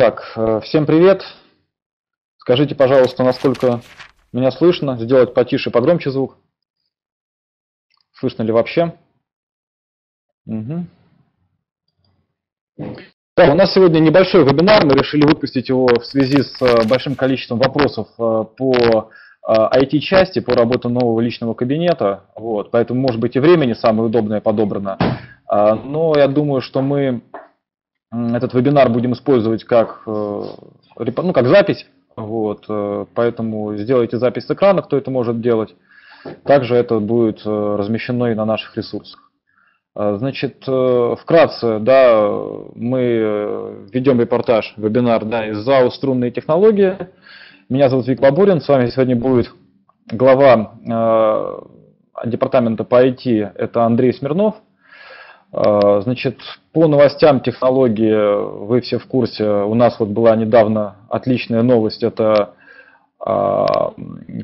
Так, э, всем привет. Скажите, пожалуйста, насколько меня слышно? Сделать потише, погромче звук. Слышно ли вообще? Угу. Да, у нас сегодня небольшой вебинар, мы решили выпустить его в связи с э, большим количеством вопросов э, по IT-части, по работе нового личного кабинета. Вот, поэтому, может быть, и время не самое удобное подобрано. Но я думаю, что мы этот вебинар будем использовать как, э, ну, как запись, вот, э, поэтому сделайте запись с экрана, кто это может делать. Также это будет э, размещено и на наших ресурсах. Значит, вкратце, да, мы ведем репортаж, вебинар, да, из ЗАО «Струнные технологии». Меня зовут Вик Бабурин, с вами сегодня будет глава э, департамента по IT, это Андрей Смирнов – а, значит, по новостям технологии вы все в курсе. У нас вот была недавно отличная новость. Это а,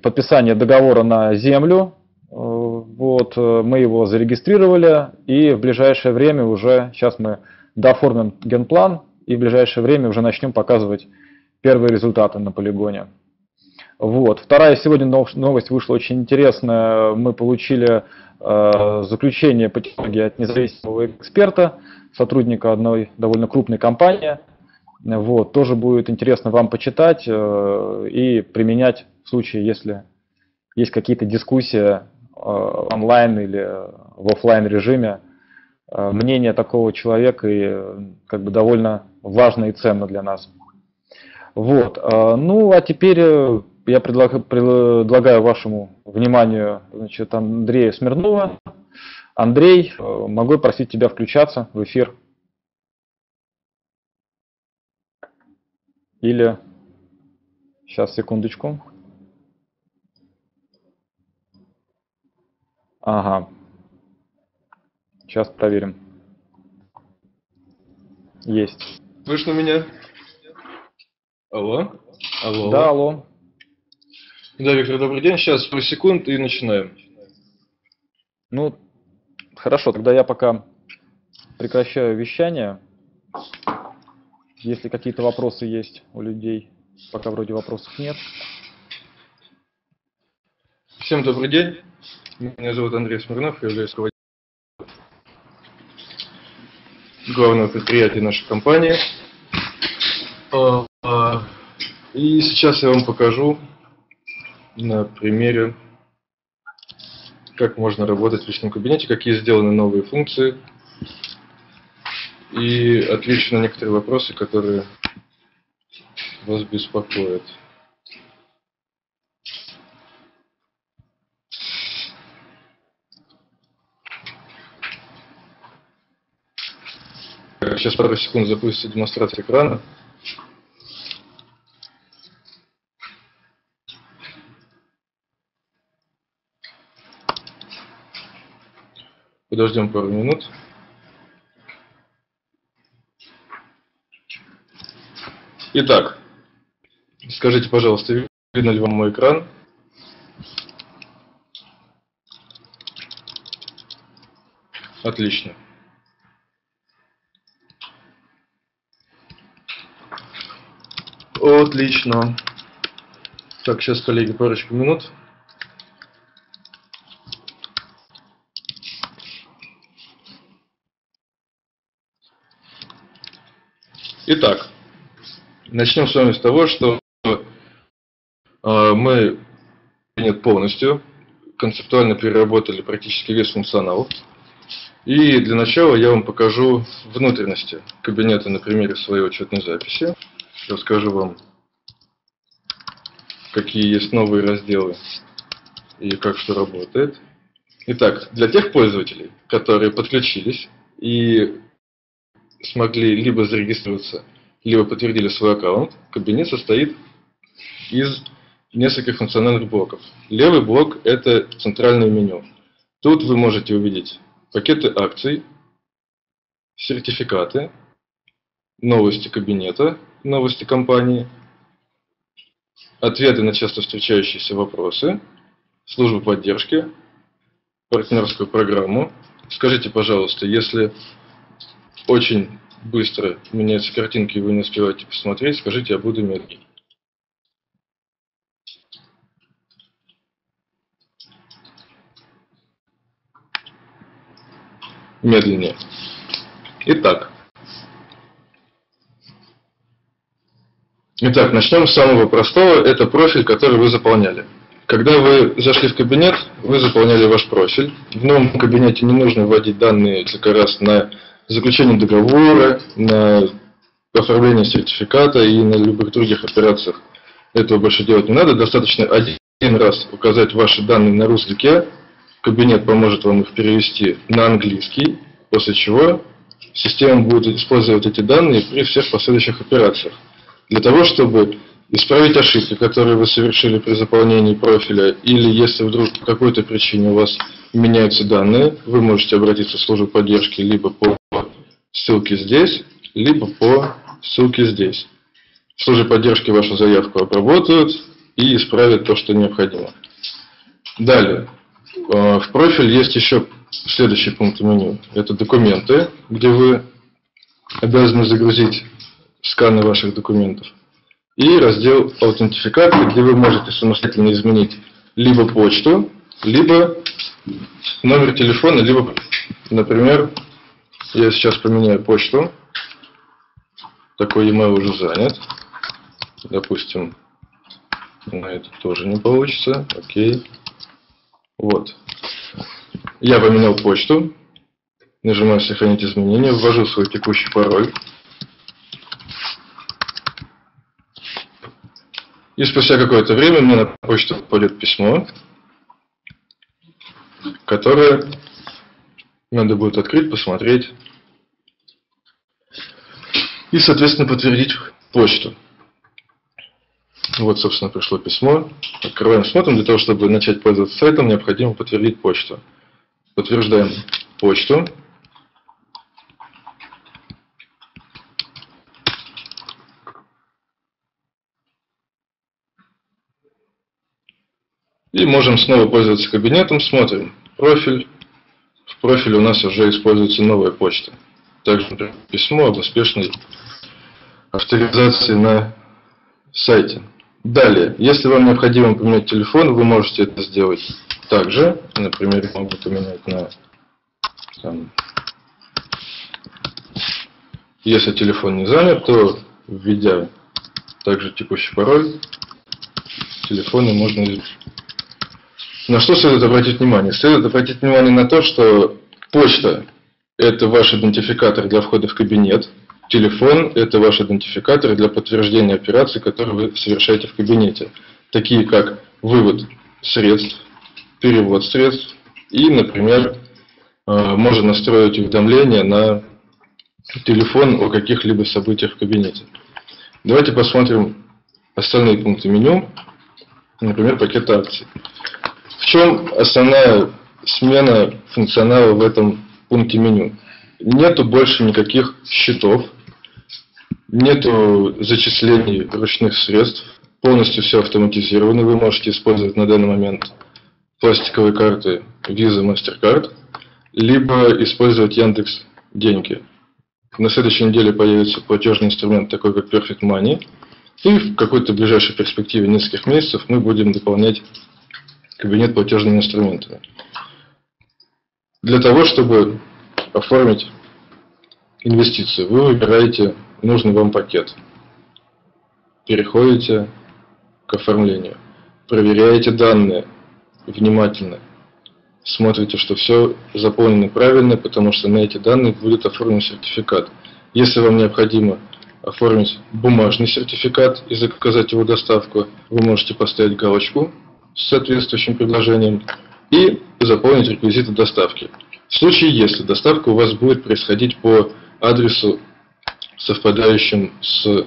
подписание договора на землю. Вот, мы его зарегистрировали и в ближайшее время уже, сейчас мы дооформим генплан и в ближайшее время уже начнем показывать первые результаты на полигоне. Вот. Вторая сегодня новость вышла очень интересная. Мы получили заключение по технологии от независимого эксперта, сотрудника одной довольно крупной компании. Вот. Тоже будет интересно вам почитать э, и применять в случае, если есть какие-то дискуссии э, онлайн или в офлайн режиме. Э, мнение такого человека и как бы довольно важно и ценно для нас. Вот. Э, ну, а теперь э, я предлагаю, предлагаю вашему вниманию значит, Андрея Смирнова. Андрей, э, могу просить тебя включаться в эфир. Или... Сейчас, секундочку. Ага. Сейчас проверим. Есть. Слышно меня? Алло? Алло. Да, алло. Да, Виктор, добрый день. Сейчас пару секунд и начинаем. Ну, хорошо, тогда я пока прекращаю вещание. Если какие-то вопросы есть у людей, пока вроде вопросов нет. Всем добрый день. Меня зовут Андрей Смирнов, я являюсь руководителем главного предприятия нашей компании. А, а, и сейчас я вам покажу на примере, как можно работать в личном кабинете, какие сделаны новые функции. И отвечу на некоторые вопросы, которые вас беспокоят. Сейчас пару секунд запустится демонстрация экрана. Подождем пару минут. Итак, скажите, пожалуйста, видно ли вам мой экран? Отлично. Отлично. Так, сейчас, коллеги, парочку минут. Итак, начнем с вами с того, что э, мы нет полностью, концептуально переработали практически весь функционал. И для начала я вам покажу внутренности кабинета на примере своей учетной записи. Расскажу вам, какие есть новые разделы и как что работает. Итак, для тех пользователей, которые подключились и смогли либо зарегистрироваться, либо подтвердили свой аккаунт, кабинет состоит из нескольких функциональных блоков. Левый блок – это центральное меню. Тут вы можете увидеть пакеты акций, сертификаты, новости кабинета, новости компании, ответы на часто встречающиеся вопросы, службу поддержки, партнерскую программу. Скажите, пожалуйста, если очень быстро меняются картинки, вы не успеваете посмотреть, скажите, я буду медленнее. Медленнее. Итак. Итак, начнем с самого простого. Это профиль, который вы заполняли. Когда вы зашли в кабинет, вы заполняли ваш профиль. В новом кабинете не нужно вводить данные как раз на заключение договора, на оформление сертификата и на любых других операциях. Этого больше делать не надо. Достаточно один раз указать ваши данные на русском языке. Кабинет поможет вам их перевести на английский, после чего система будет использовать эти данные при всех последующих операциях. Для того, чтобы исправить ошибки, которые вы совершили при заполнении профиля, или если вдруг по какой-то причине у вас меняются данные, вы можете обратиться в службу поддержки либо по ссылке здесь, либо по ссылке здесь. В службе поддержки вашу заявку обработают и исправят то, что необходимо. Далее. Э, в профиль есть еще следующий пункт меню. Это документы, где вы обязаны загрузить сканы ваших документов. И раздел аутентификации, где вы можете самостоятельно изменить либо почту, либо номер телефона, либо, например, я сейчас поменяю почту. Такой email уже занят. Допустим, на это тоже не получится. Окей. Вот. Я поменял почту. Нажимаю «Сохранить изменения», ввожу свой текущий пароль. И спустя какое-то время мне на почту попадет письмо, которое надо будет открыть, посмотреть и, соответственно, подтвердить почту. Вот, собственно, пришло письмо. Открываем, смотрим. Для того, чтобы начать пользоваться сайтом, необходимо подтвердить почту. Подтверждаем почту. И можем снова пользоваться кабинетом. Смотрим профиль. В профиле у нас уже используется новая почта. Также письмо об успешной авторизации на сайте. Далее, если вам необходимо поменять телефон, вы можете это сделать также. Например, могу поменять на... Там, если телефон не занят, то введя также текущий пароль, телефоны можно. На что следует обратить внимание? Следует обратить внимание на то, что почта – это ваш идентификатор для входа в кабинет, телефон – это ваш идентификатор для подтверждения операций, которые вы совершаете в кабинете, такие как вывод средств, перевод средств и, например, э, можно настроить уведомления на телефон о каких-либо событиях в кабинете. Давайте посмотрим остальные пункты меню, например, пакет акций. Чем основная смена функционала в этом пункте меню? Нету больше никаких счетов, нету зачислений ручных средств, полностью все автоматизировано. Вы можете использовать на данный момент пластиковые карты Visa, MasterCard, либо использовать Яндекс деньги. На следующей неделе появится платежный инструмент, такой как Perfect Money. И в какой-то ближайшей перспективе нескольких месяцев мы будем дополнять кабинет платежными инструментами. Для того, чтобы оформить инвестицию, вы выбираете нужный вам пакет. Переходите к оформлению. Проверяете данные внимательно. Смотрите, что все заполнено правильно, потому что на эти данные будет оформлен сертификат. Если вам необходимо оформить бумажный сертификат и заказать его доставку, вы можете поставить галочку с соответствующим предложением и заполнить реквизиты доставки. В случае, если доставка у вас будет происходить по адресу, совпадающим с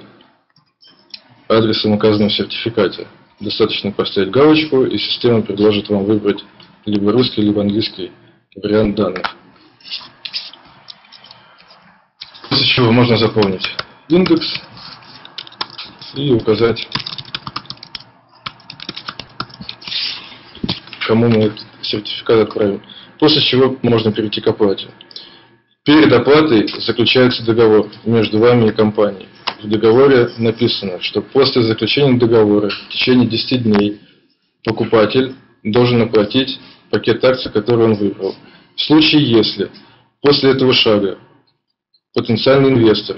адресом, указанным в сертификате, достаточно поставить галочку, и система предложит вам выбрать либо русский, либо английский вариант данных. После чего можно заполнить индекс и указать кому мы этот сертификат отправим. После чего можно перейти к оплате. Перед оплатой заключается договор между вами и компанией. В договоре написано, что после заключения договора в течение 10 дней покупатель должен оплатить пакет акций, который он выбрал. В случае, если после этого шага потенциальный инвестор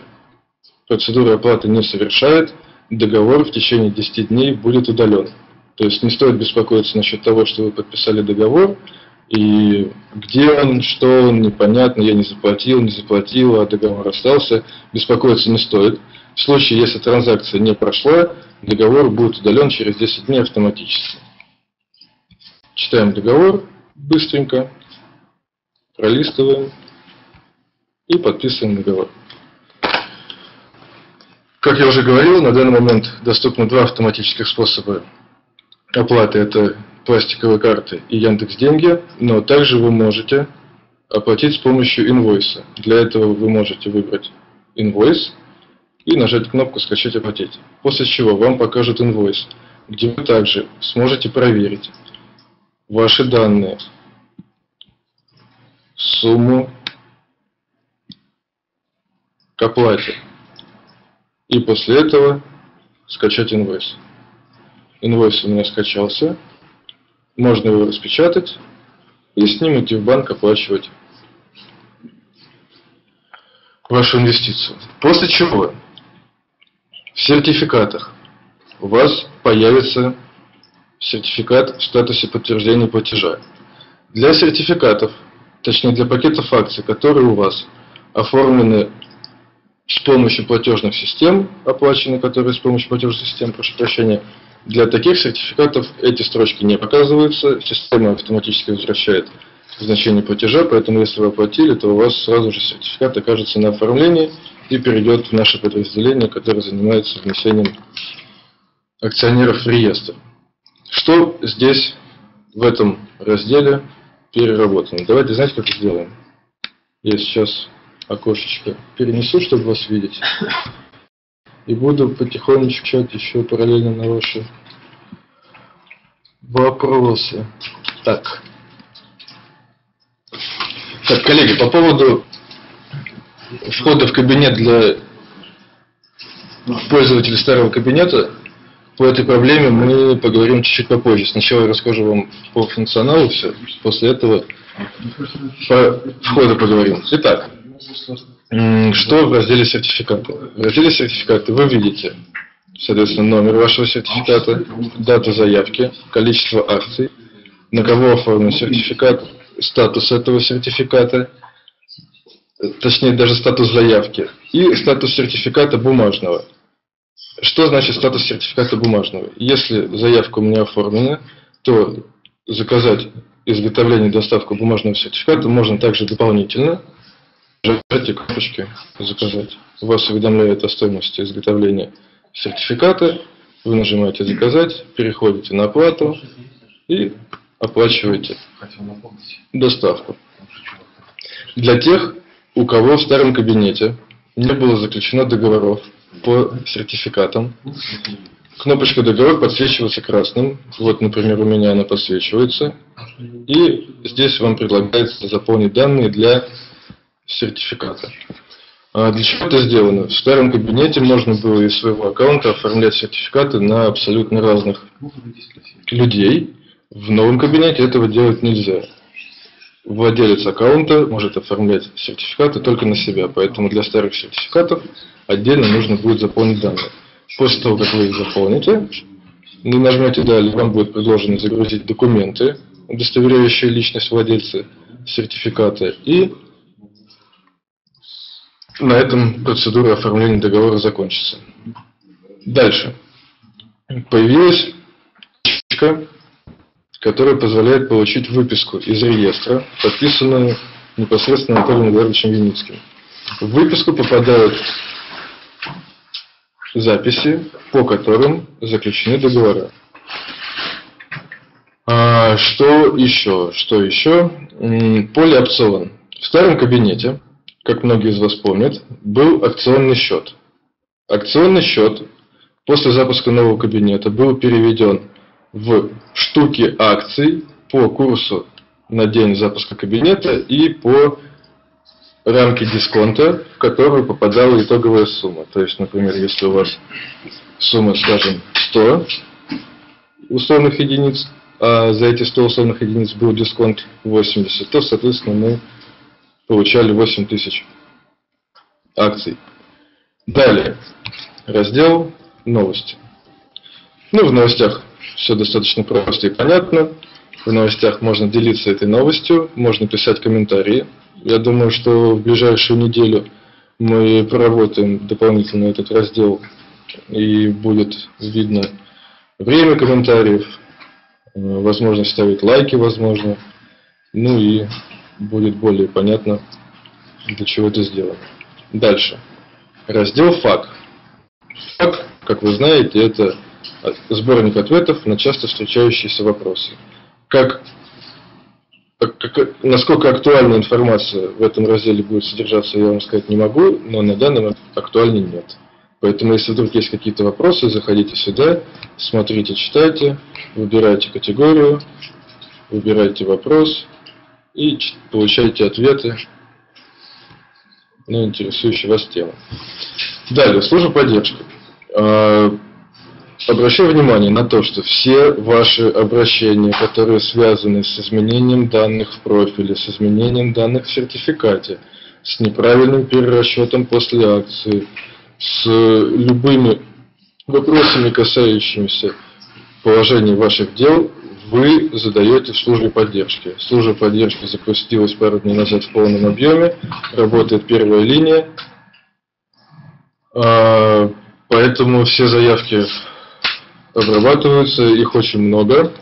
процедуру оплаты не совершает, договор в течение 10 дней будет удален. То есть не стоит беспокоиться насчет того, что вы подписали договор, и где он, что он, непонятно, я не заплатил, не заплатил, а договор остался. Беспокоиться не стоит. В случае, если транзакция не прошла, договор будет удален через 10 дней автоматически. Читаем договор быстренько, пролистываем и подписываем договор. Как я уже говорил, на данный момент доступны два автоматических способа оплаты. Это пластиковые карты и Яндекс Деньги, но также вы можете оплатить с помощью инвойса. Для этого вы можете выбрать инвойс и нажать кнопку «Скачать оплатить». После чего вам покажут инвойс, где вы также сможете проверить ваши данные, сумму к оплате. И после этого скачать инвойс. Инвойс у меня скачался. Можно его распечатать и с ним идти в банк оплачивать вашу инвестицию. После чего в сертификатах у вас появится сертификат в статусе подтверждения платежа. Для сертификатов, точнее для пакетов акций, которые у вас оформлены с помощью платежных систем, оплачены которые с помощью платежных систем, прошу прощения, для таких сертификатов эти строчки не показываются, система автоматически возвращает значение платежа, поэтому если вы оплатили, то у вас сразу же сертификат окажется на оформлении и перейдет в наше подразделение, которое занимается внесением акционеров в реестр. Что здесь в этом разделе переработано? Давайте, знаете, как сделаем? Я сейчас окошечко перенесу, чтобы вас видеть. И буду потихонечку чат еще параллельно на ваши вопросы. Так. Так, коллеги, по поводу входа в кабинет для пользователей старого кабинета, по этой проблеме мы поговорим чуть-чуть попозже. Сначала я расскажу вам по функционалу все, после этого по входу поговорим. Итак, что в разделе сертификаты? В разделе сертификаты вы видите, соответственно, номер вашего сертификата, дату заявки, количество акций, на кого оформлен сертификат, статус этого сертификата, точнее даже статус заявки и статус сертификата бумажного. Что значит статус сертификата бумажного? Если заявка у меня оформлена, то заказать изготовление и доставку бумажного сертификата можно также дополнительно Нажатие кнопочки «Заказать». Вас уведомляет о стоимости изготовления сертификата. Вы нажимаете «Заказать», переходите на оплату и оплачиваете доставку. Для тех, у кого в старом кабинете не было заключено договоров по сертификатам, кнопочка «Договор» подсвечивается красным. Вот, например, у меня она подсвечивается. И здесь вам предлагается заполнить данные для сертификата. Для чего это сделано? В старом кабинете можно было из своего аккаунта оформлять сертификаты на абсолютно разных людей. В новом кабинете этого делать нельзя. Владелец аккаунта может оформлять сертификаты только на себя, поэтому для старых сертификатов отдельно нужно будет заполнить данные. После того, как вы их заполните, вы нажмете «Далее», вам будет предложено загрузить документы, удостоверяющие личность владельца сертификата, и на этом процедура оформления договора закончится. Дальше. Появилась ячейка, которая позволяет получить выписку из реестра, подписанную непосредственно Анатолием Эдуардовичем Виницким. В выписку попадают записи, по которым заключены договора. А что еще? Что еще? Поле опцион. В старом кабинете как многие из вас помнят, был акционный счет. Акционный счет после запуска нового кабинета был переведен в штуки акций по курсу на день запуска кабинета и по рамки дисконта, в которую попадала итоговая сумма. То есть, например, если у вас сумма, скажем, 100 условных единиц, а за эти 100 условных единиц был дисконт 80, то, соответственно, мы получали 8 тысяч акций. Далее, раздел новости. Ну, в новостях все достаточно просто и понятно. В новостях можно делиться этой новостью, можно писать комментарии. Я думаю, что в ближайшую неделю мы проработаем дополнительно этот раздел и будет видно время комментариев, э, возможность ставить лайки, возможно, ну и будет более понятно, для чего это сделано. Дальше. Раздел «ФАК». ФАК, как вы знаете, это сборник ответов на часто встречающиеся вопросы. Как, как, насколько актуальна информация в этом разделе будет содержаться, я вам сказать не могу, но на данный момент актуальней нет. Поэтому, если вдруг есть какие-то вопросы, заходите сюда, смотрите, читайте, выбирайте категорию, выбирайте вопрос и получайте ответы на интересующие вас темы. Далее, служба поддержки. А, обращаю внимание на то, что все ваши обращения, которые связаны с изменением данных в профиле, с изменением данных в сертификате, с неправильным перерасчетом после акции, с любыми вопросами, касающимися положения ваших дел, вы задаете в службе поддержки. Служба поддержки запустилась пару дней назад в полном объеме, работает первая линия, а, поэтому все заявки обрабатываются, их очень много.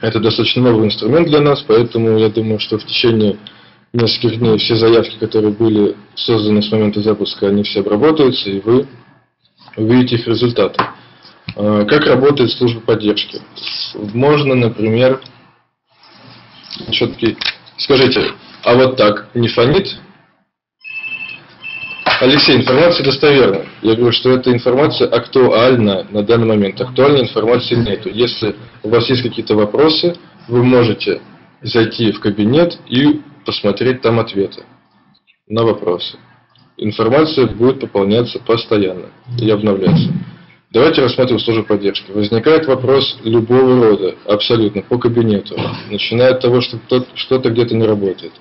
Это достаточно новый инструмент для нас, поэтому я думаю, что в течение нескольких дней все заявки, которые были созданы с момента запуска, они все обработаются, и вы увидите их результаты. А, как работает служба поддержки? Можно, например, все-таки скажите, а вот так не фонит? Алексей, информация достоверна. Я говорю, что эта информация актуальна на данный момент. Актуальной информации нету. Если у вас есть какие-то вопросы, вы можете зайти в кабинет и посмотреть там ответы на вопросы. Информация будет пополняться постоянно и обновляться. Давайте рассмотрим службу поддержки. Возникает вопрос любого рода, абсолютно, по кабинету. Начиная от того, что что-то где-то не работает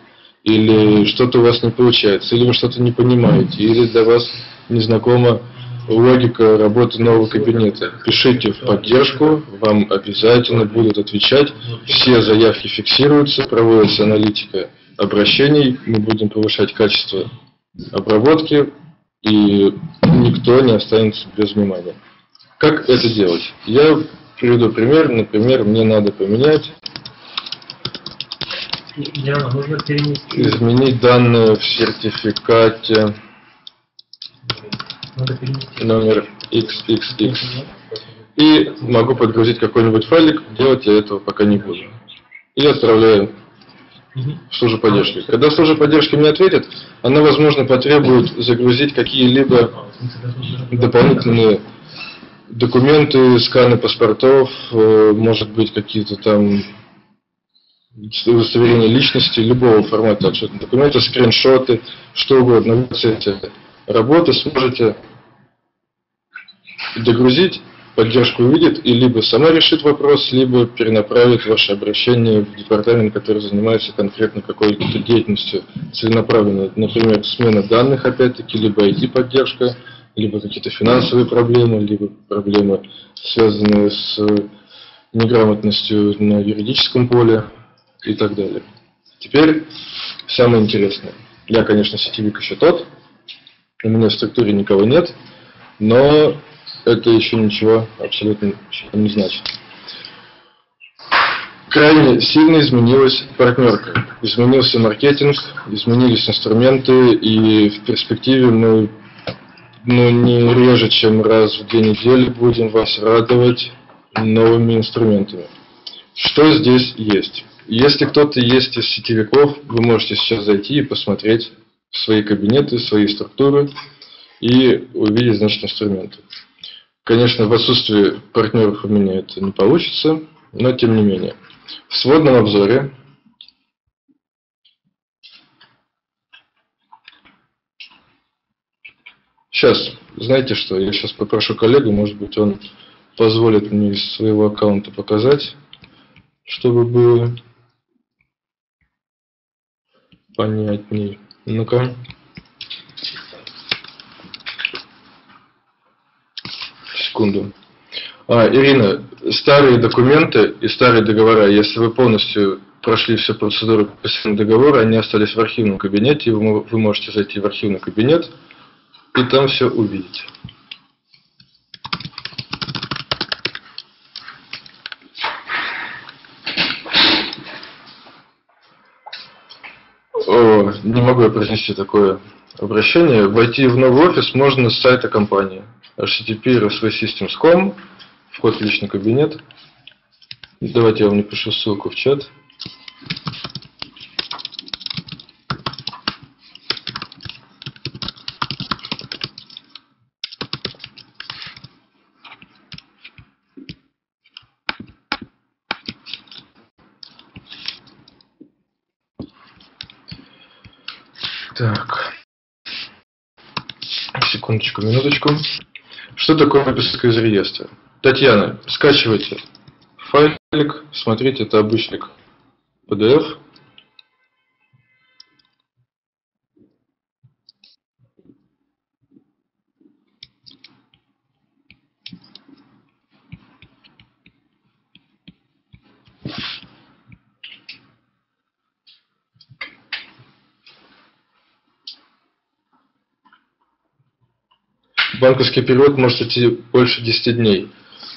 или что-то у вас не получается, или вы что-то не понимаете, или для вас незнакома логика работы нового кабинета. Пишите в поддержку, вам обязательно будут отвечать. Все заявки фиксируются, проводится аналитика обращений, мы будем повышать качество обработки, и никто не останется без внимания. Как это делать? Я приведу пример. Например, мне надо поменять. Изменить данные в сертификате номер XXX. И могу подгрузить какой-нибудь файлик, делать я этого пока не буду. И отправляю в службу поддержки. Когда служба поддержки мне ответит, она, возможно, потребует загрузить какие-либо дополнительные документы, сканы паспортов, э, может быть, какие-то там удостоверение личности любого формата отчетных документов, скриншоты, что угодно. Вы все эти работы сможете догрузить, поддержку увидит и либо сама решит вопрос, либо перенаправит ваше обращение в департамент, который занимается конкретно какой-то деятельностью целенаправленной. Например, смена данных, опять-таки, либо IT-поддержка, либо какие-то финансовые проблемы, либо проблемы, связанные с неграмотностью на юридическом поле и так далее. Теперь самое интересное. Я, конечно, сетевик еще тот, у меня в структуре никого нет, но это еще ничего абсолютно не значит. Крайне сильно изменилась партнерка, изменился маркетинг, изменились инструменты, и в перспективе мы ну, не реже, чем раз в две недели будем вас радовать новыми инструментами. Что здесь есть? Если кто-то есть из сетевиков, вы можете сейчас зайти и посмотреть свои кабинеты, свои структуры и увидеть, значит, инструменты. Конечно, в отсутствии партнеров у меня это не получится, но тем не менее. В сводном обзоре Сейчас, знаете что, я сейчас попрошу коллегу, может быть, он позволит мне из своего аккаунта показать, чтобы было понятней. Ну-ка. Секунду. А, Ирина, старые документы и старые договора, если вы полностью прошли все процедуры подписания договора, они остались в архивном кабинете, вы можете зайти в архивный кабинет и там все увидеть. О, не могу я произнести такое обращение. Войти в новый офис можно с сайта компании http rsvsystems.com, вход в личный кабинет. Давайте я вам напишу ссылку в чат. Так. Секундочку, минуточку. Что такое выписка из реестра? Татьяна, скачивайте файлик, смотрите, это обычный PDF. Банковский перевод может идти больше 10 дней.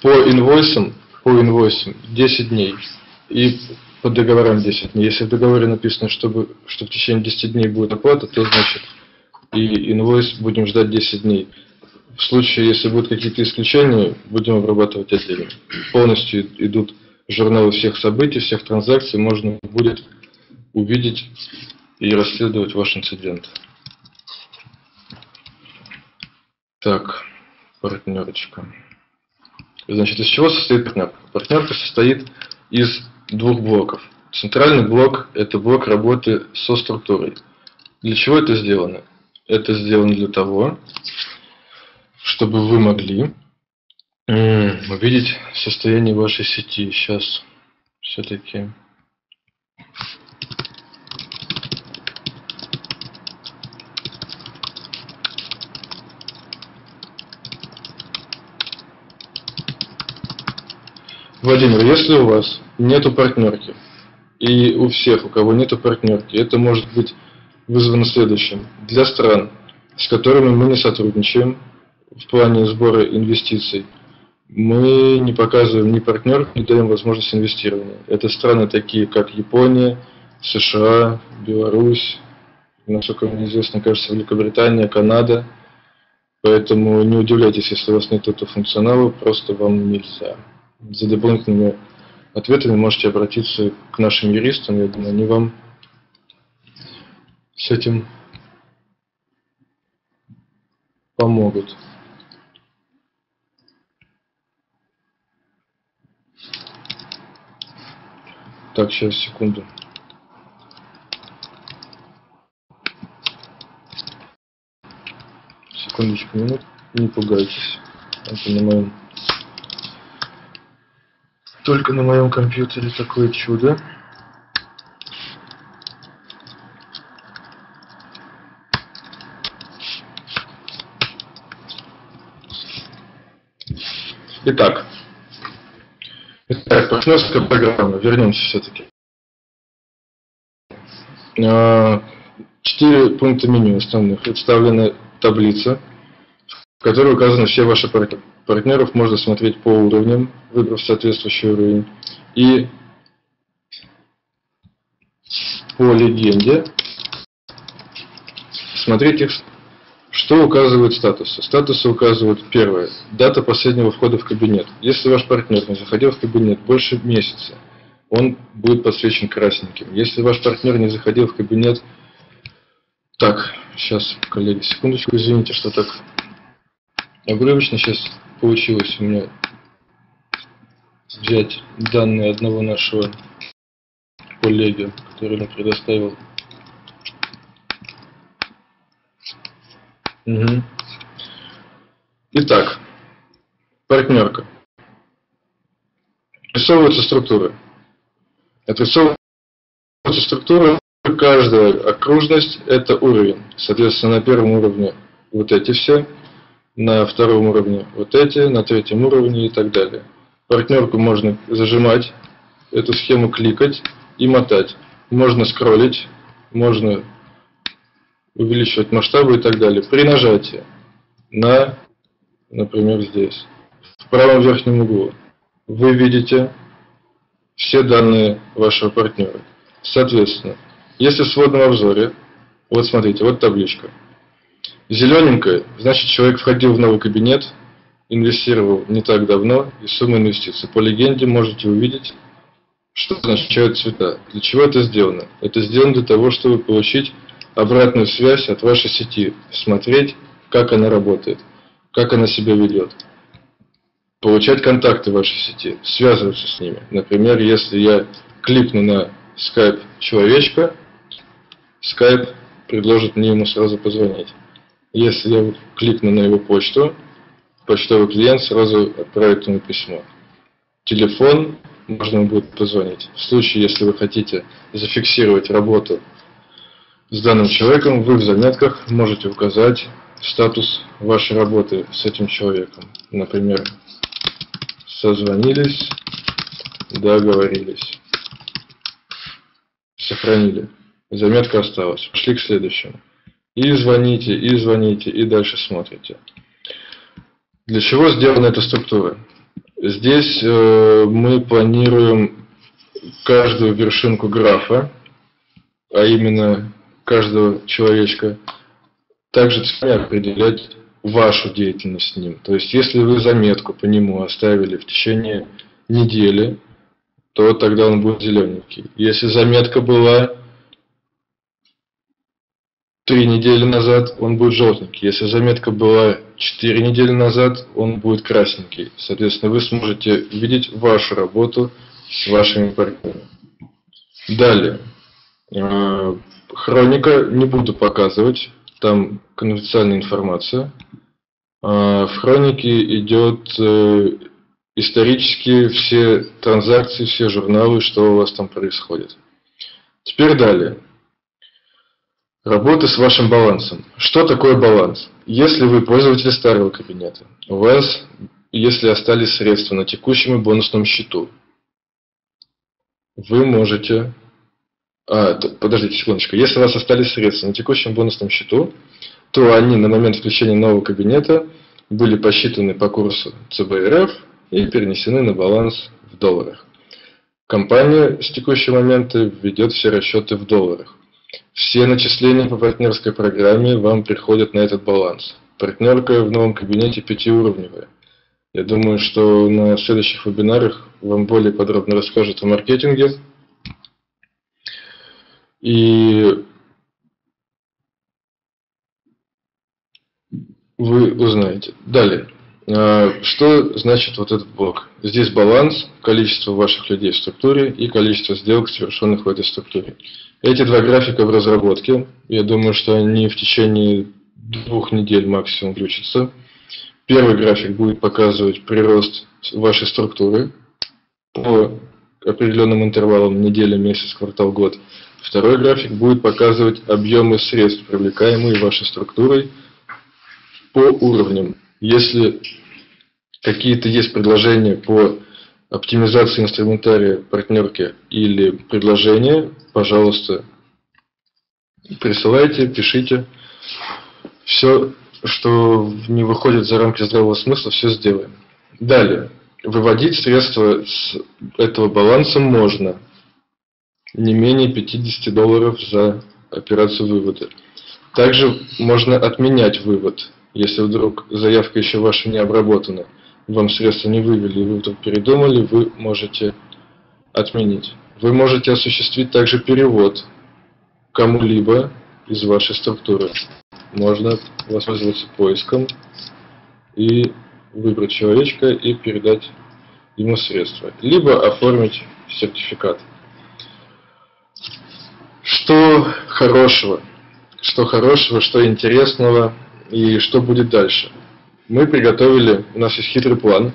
По инвойсам, по инвойсам 10 дней. И по договорам 10 дней. Если в договоре написано, чтобы, что в течение 10 дней будет оплата, то значит и инвойс будем ждать 10 дней. В случае, если будут какие-то исключения, будем обрабатывать отдельно. Полностью идут журналы всех событий, всех транзакций, можно будет увидеть и расследовать ваш инцидент. Так, партнерочка. Значит, из чего состоит партнерка? Партнерка состоит из двух блоков. Центральный блок – это блок работы со структурой. Для чего это сделано? Это сделано для того, чтобы вы могли увидеть состояние вашей сети. Сейчас все-таки Владимир, если у вас нету партнерки, и у всех, у кого нету партнерки, это может быть вызвано следующим. Для стран, с которыми мы не сотрудничаем в плане сбора инвестиций, мы не показываем ни партнер, не даем возможность инвестирования. Это страны такие, как Япония, США, Беларусь, насколько мне известно, кажется, Великобритания, Канада. Поэтому не удивляйтесь, если у вас нет этого функционала, просто вам нельзя за дополнительными ответами можете обратиться к нашим юристам. Я думаю, они вам с этим помогут. Так, сейчас, секунду. Секундочку, минут. Не пугайтесь. Это на моем только на моем компьютере такое чудо. Итак, Итак, партнерская программа. Вернемся все-таки. А, четыре пункта меню основных. Представлена таблица, в которой указаны все ваши партнеры партнеров можно смотреть по уровням, выбрав соответствующий уровень. И по легенде смотреть их, что указывает статусы. Статусы указывают первое. Дата последнего входа в кабинет. Если ваш партнер не заходил в кабинет больше месяца, он будет подсвечен красненьким. Если ваш партнер не заходил в кабинет... Так, сейчас, коллеги, секундочку, извините, что так обрывочно сейчас получилось у меня взять данные одного нашего коллеги, который нам предоставил. Угу. Итак, партнерка. Отрисовываются структуры. Отрисовываются структуры, каждая окружность – это уровень. Соответственно, на первом уровне вот эти все, на втором уровне вот эти, на третьем уровне и так далее. Партнерку можно зажимать, эту схему кликать и мотать. Можно скроллить, можно увеличивать масштабы и так далее. При нажатии на, например, здесь, в правом верхнем углу, вы видите все данные вашего партнера. Соответственно, если в сводном обзоре, вот смотрите, вот табличка. Зелененькая, значит человек входил в новый кабинет, инвестировал не так давно и сумма инвестиций. По легенде можете увидеть, что означают цвета. Для чего это сделано? Это сделано для того, чтобы получить обратную связь от вашей сети, смотреть, как она работает, как она себя ведет. Получать контакты вашей сети, связываться с ними. Например, если я кликну на Skype человечка, Skype предложит мне ему сразу позвонить. Если я кликну на его почту, почтовый клиент сразу отправит ему письмо. Телефон можно будет позвонить. В случае, если вы хотите зафиксировать работу с данным человеком, вы в заметках можете указать статус вашей работы с этим человеком. Например, созвонились, договорились, сохранили. Заметка осталась. Пошли к следующему. И звоните, и звоните, и дальше смотрите. Для чего сделана эта структура? Здесь э, мы планируем каждую вершинку графа, а именно каждого человечка, также ценой определять вашу деятельность с ним. То есть, если вы заметку по нему оставили в течение недели, то тогда он будет зелененький. Если заметка была три недели назад, он будет желтенький. Если заметка была четыре недели назад, он будет красненький. Соответственно, вы сможете видеть вашу работу с вашими партнерами. Далее. Э, хроника не буду показывать, там конфиденциальная информация. Э, в хронике идет э, исторически все транзакции, все журналы, что у вас там происходит. Теперь далее. Работа с вашим балансом. Что такое баланс? Если вы пользователь старого кабинета, у вас, если остались средства на текущем и бонусном счету, вы можете... А, подождите секундочку. Если у вас остались средства на текущем бонусном счету, то они на момент включения нового кабинета были посчитаны по курсу ЦБРФ и перенесены на баланс в долларах. Компания с текущего момента ведет все расчеты в долларах. Все начисления по партнерской программе вам приходят на этот баланс. Партнерка в новом кабинете пятиуровневая. Я думаю, что на следующих вебинарах вам более подробно расскажут о маркетинге. И вы узнаете. Далее. А, что значит вот этот блок? Здесь баланс, количество ваших людей в структуре и количество сделок, совершенных в этой структуре. Эти два графика в разработке. Я думаю, что они в течение двух недель максимум включатся. Первый график будет показывать прирост вашей структуры по определенным интервалам неделя, месяц, квартал, год. Второй график будет показывать объемы средств, привлекаемые вашей структурой по уровням. Если какие-то есть предложения по оптимизации инструментария партнерки или предложения, пожалуйста, присылайте, пишите. Все, что не выходит за рамки здравого смысла, все сделаем. Далее. Выводить средства с этого баланса можно. Не менее 50 долларов за операцию вывода. Также можно отменять вывод, если вдруг заявка еще ваша не обработана вам средства не вывели, и вы вдруг передумали, вы можете отменить. Вы можете осуществить также перевод кому-либо из вашей структуры. Можно воспользоваться поиском и выбрать человечка и передать ему средства. Либо оформить сертификат. Что хорошего? Что хорошего, что интересного и что будет дальше? Мы приготовили, у нас есть хитрый план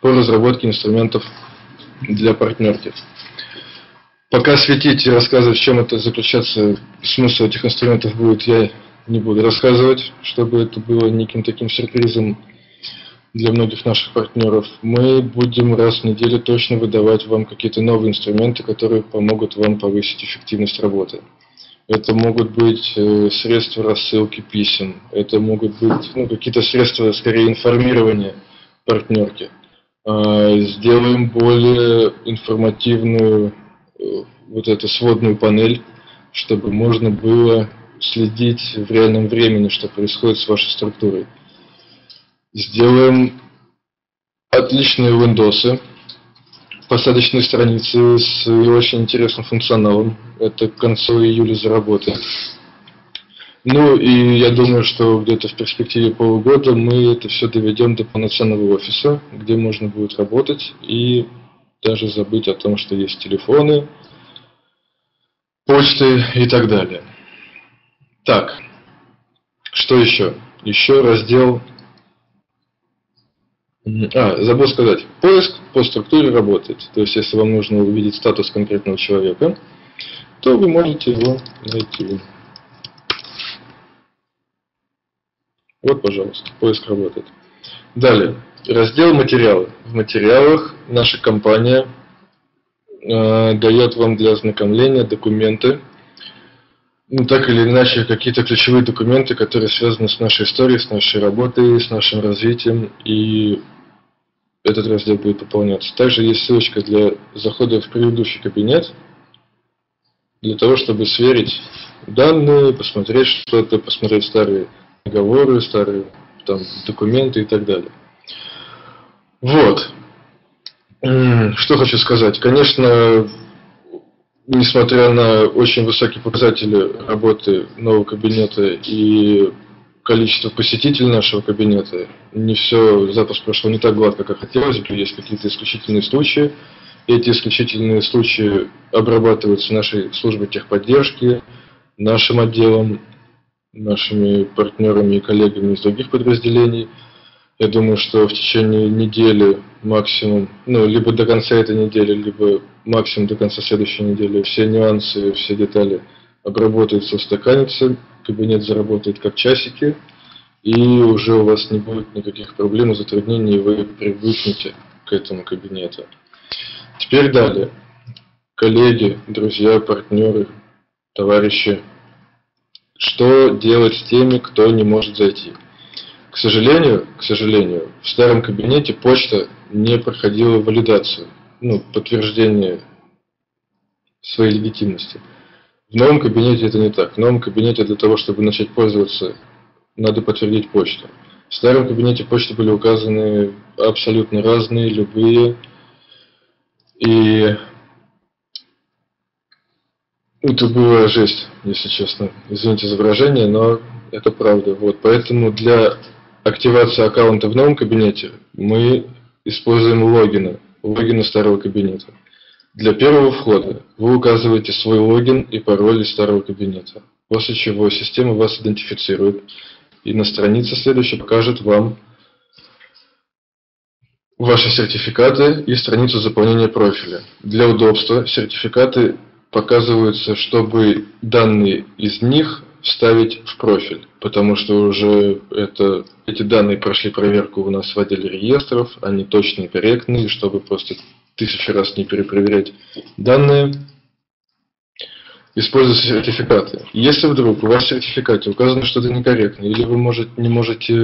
по разработке инструментов для партнерки. Пока светить и рассказывать, в чем это заключаться, смысл этих инструментов будет, я не буду рассказывать, чтобы это было неким таким сюрпризом для многих наших партнеров. Мы будем раз в неделю точно выдавать вам какие-то новые инструменты, которые помогут вам повысить эффективность работы. Это могут быть э, средства рассылки писем, это могут быть ну, какие-то средства, скорее, информирования партнерки. А, сделаем более информативную э, вот эту сводную панель, чтобы можно было следить в реальном времени, что происходит с вашей структурой. Сделаем отличные Windows, посадочные страницы с очень интересным функционалом. Это к концу июля заработает. Ну и я думаю, что где-то в перспективе полугода мы это все доведем до полноценного офиса, где можно будет работать и даже забыть о том, что есть телефоны, почты и так далее. Так, что еще? Еще раздел... А, забыл сказать. Поиск по структуре работает. То есть, если вам нужно увидеть статус конкретного человека, то вы можете его найти. Вот, пожалуйста, поиск работает. Далее, раздел материалы. В материалах наша компания э, дает вам для ознакомления документы, ну, так или иначе, какие-то ключевые документы, которые связаны с нашей историей, с нашей работой, с нашим развитием, и этот раздел будет пополняться. Также есть ссылочка для захода в предыдущий кабинет, для того, чтобы сверить данные, посмотреть что-то, посмотреть старые договоры, старые там, документы и так далее. Вот. Что хочу сказать. Конечно, несмотря на очень высокие показатели работы нового кабинета и количество посетителей нашего кабинета, не все, запуск прошел не так гладко, как хотелось бы, есть какие-то исключительные случаи. Эти исключительные случаи обрабатываются нашей службой техподдержки, нашим отделом, нашими партнерами и коллегами из других подразделений. Я думаю, что в течение недели максимум, ну, либо до конца этой недели, либо максимум до конца следующей недели все нюансы, все детали обработаются, устаканятся, кабинет заработает как часики, и уже у вас не будет никаких проблем и затруднений, вы привыкнете к этому кабинету. Теперь далее. Коллеги, друзья, партнеры, товарищи, что делать с теми, кто не может зайти? К сожалению, к сожалению, в старом кабинете почта не проходила валидацию, ну, подтверждение своей легитимности. В новом кабинете это не так. В новом кабинете для того, чтобы начать пользоваться, надо подтвердить почту. В старом кабинете почты были указаны абсолютно разные, любые. И это была жесть, если честно. Извините за выражение, но это правда. Вот, поэтому для активации аккаунта в новом кабинете мы используем логины, логины старого кабинета. Для первого входа вы указываете свой логин и пароль из старого кабинета, после чего система вас идентифицирует и на странице следующей покажет вам ваши сертификаты и страницу заполнения профиля. Для удобства сертификаты показываются, чтобы данные из них вставить в профиль, потому что уже это, эти данные прошли проверку у нас в отделе реестров, они точные, корректные, чтобы просто тысячу раз не перепроверять данные. Используйте сертификаты. Если вдруг у вас в сертификате указано что-то некорректное, или вы может, не можете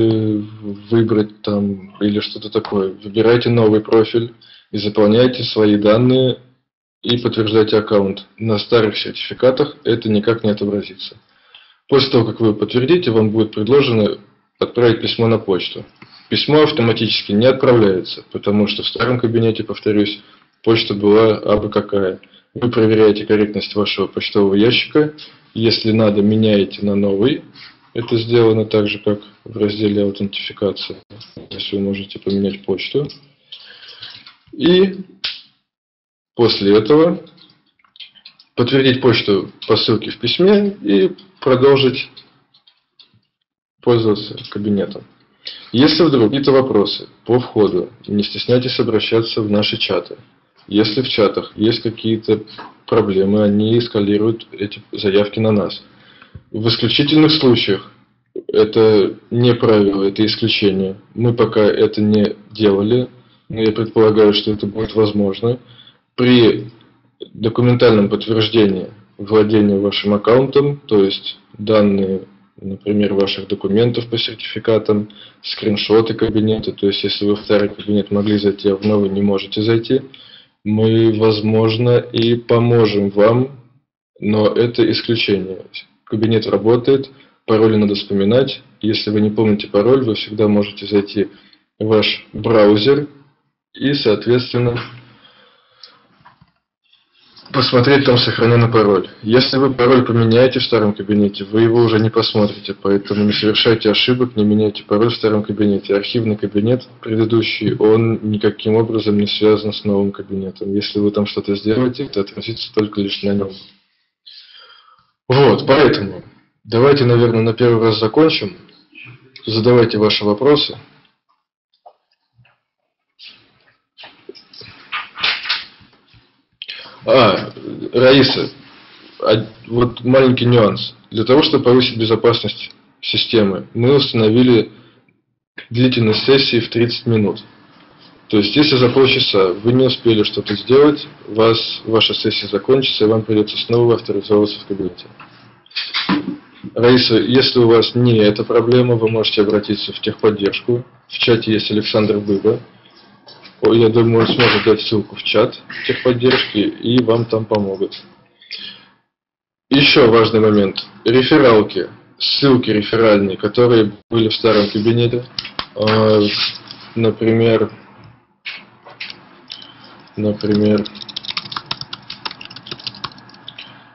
выбрать там или что-то такое, выбирайте новый профиль и заполняйте свои данные и подтверждайте аккаунт. На старых сертификатах это никак не отобразится. После того, как вы подтвердите, вам будет предложено отправить письмо на почту. Письмо автоматически не отправляется, потому что в старом кабинете, повторюсь, почта была абы какая. Вы проверяете корректность вашего почтового ящика. Если надо, меняете на новый. Это сделано так же, как в разделе аутентификации. Здесь вы можете поменять почту. И после этого подтвердить почту по ссылке в письме и продолжить пользоваться кабинетом. Если вдруг какие-то вопросы по входу, не стесняйтесь обращаться в наши чаты. Если в чатах есть какие-то проблемы, они эскалируют эти заявки на нас. В исключительных случаях это не правило, это исключение. Мы пока это не делали, но я предполагаю, что это будет возможно. При документальном подтверждении владения вашим аккаунтом, то есть данные, например, ваших документов по сертификатам, скриншоты кабинета, то есть если вы в старый кабинет могли зайти, а в новый не можете зайти, мы, возможно, и поможем вам, но это исключение. Кабинет работает, пароли надо вспоминать. Если вы не помните пароль, вы всегда можете зайти в ваш браузер и, соответственно, посмотреть там сохраненный пароль. Если вы пароль поменяете в старом кабинете, вы его уже не посмотрите, поэтому не совершайте ошибок, не меняйте пароль в старом кабинете. Архивный кабинет предыдущий, он никаким образом не связан с новым кабинетом. Если вы там что-то сделаете, это отразится только лишь на нем. Вот, поэтому давайте, наверное, на первый раз закончим. Задавайте ваши вопросы. А, Раиса, вот маленький нюанс. Для того, чтобы повысить безопасность системы, мы установили длительность сессии в 30 минут. То есть, если за полчаса вы не успели что-то сделать, вас, ваша сессия закончится, и вам придется снова авторизовываться в кабинете. Раиса, если у вас не эта проблема, вы можете обратиться в техподдержку. В чате есть Александр Быба. Я думаю, сможет дать ссылку в чат техподдержки, и вам там помогут. Еще важный момент. Рефералки. Ссылки реферальные, которые были в старом кабинете. А, например, например,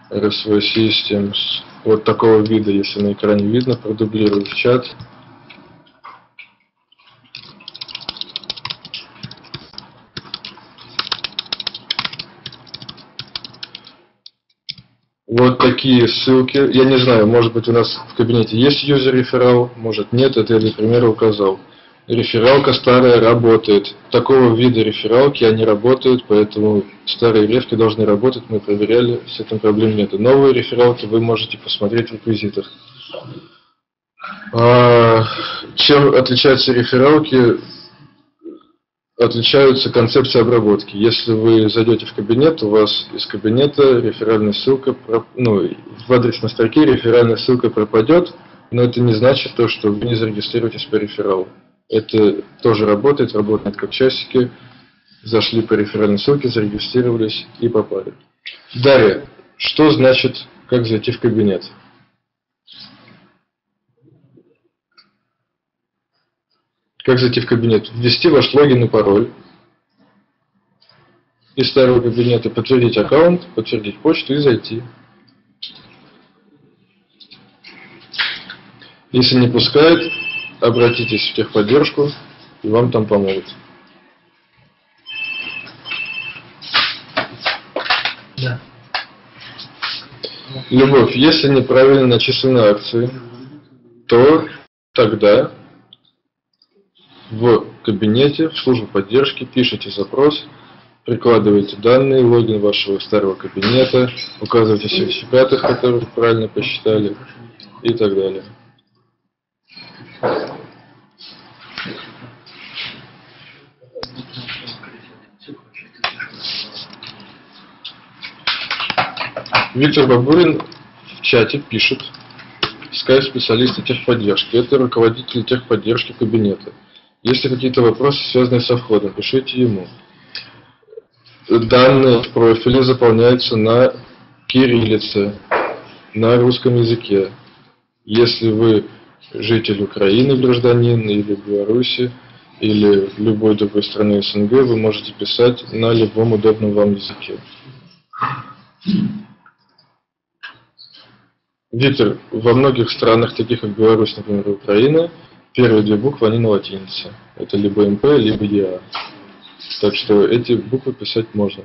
RSV Systems. Вот такого вида, если на экране видно, продублирую в чат. Вот такие ссылки. Я не знаю, может быть у нас в кабинете есть юзер реферал, может нет, это я для примера указал. Рефералка старая работает. Такого вида рефералки они работают, поэтому старые рефки должны работать, мы проверяли, с этим проблем нет. Новые рефералки вы можете посмотреть в реквизитах. А, чем отличаются рефералки? Отличаются концепции обработки. Если вы зайдете в кабинет, у вас из кабинета реферальная ссылка, ну, в адресной строке реферальная ссылка пропадет, но это не значит то, что вы не зарегистрируетесь по рефералу. Это тоже работает, работает как часики. Зашли по реферальной ссылке, зарегистрировались и попали. Далее, что значит, как зайти в кабинет? Как зайти в кабинет? Ввести ваш логин и пароль. Из старого кабинета подтвердить аккаунт, подтвердить почту и зайти. Если не пускает, обратитесь в техподдержку, и вам там помогут. Да. Любовь, если неправильно начислены акции, то тогда в кабинете, в службу поддержки, пишите запрос, прикладываете данные, логин вашего старого кабинета, указываете сертификаты, которые правильно посчитали и так далее. Виктор Бабурин в чате пишет, скайп-специалисты техподдержки. Это руководитель техподдержки кабинета. Если какие-то вопросы, связанные со входом, пишите ему. Данные в профиле заполняются на кириллице, на русском языке. Если вы житель Украины, гражданин, или Беларуси, или любой другой страны СНГ, вы можете писать на любом удобном вам языке. Виктор, во многих странах, таких как Беларусь, например, Украина, Первые две буквы, они на латинице. Это либо МП, либо ЕА. Так что эти буквы писать можно.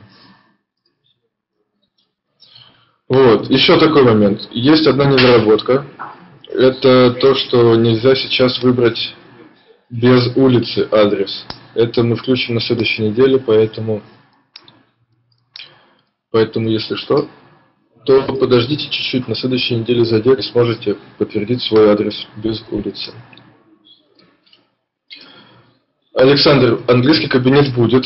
Вот, еще такой момент. Есть одна недоработка. Это то, что нельзя сейчас выбрать без улицы адрес. Это мы включим на следующей неделе, поэтому, поэтому если что, то подождите чуть-чуть, на следующей неделе зайдете сможете подтвердить свой адрес без улицы. Александр, английский кабинет будет.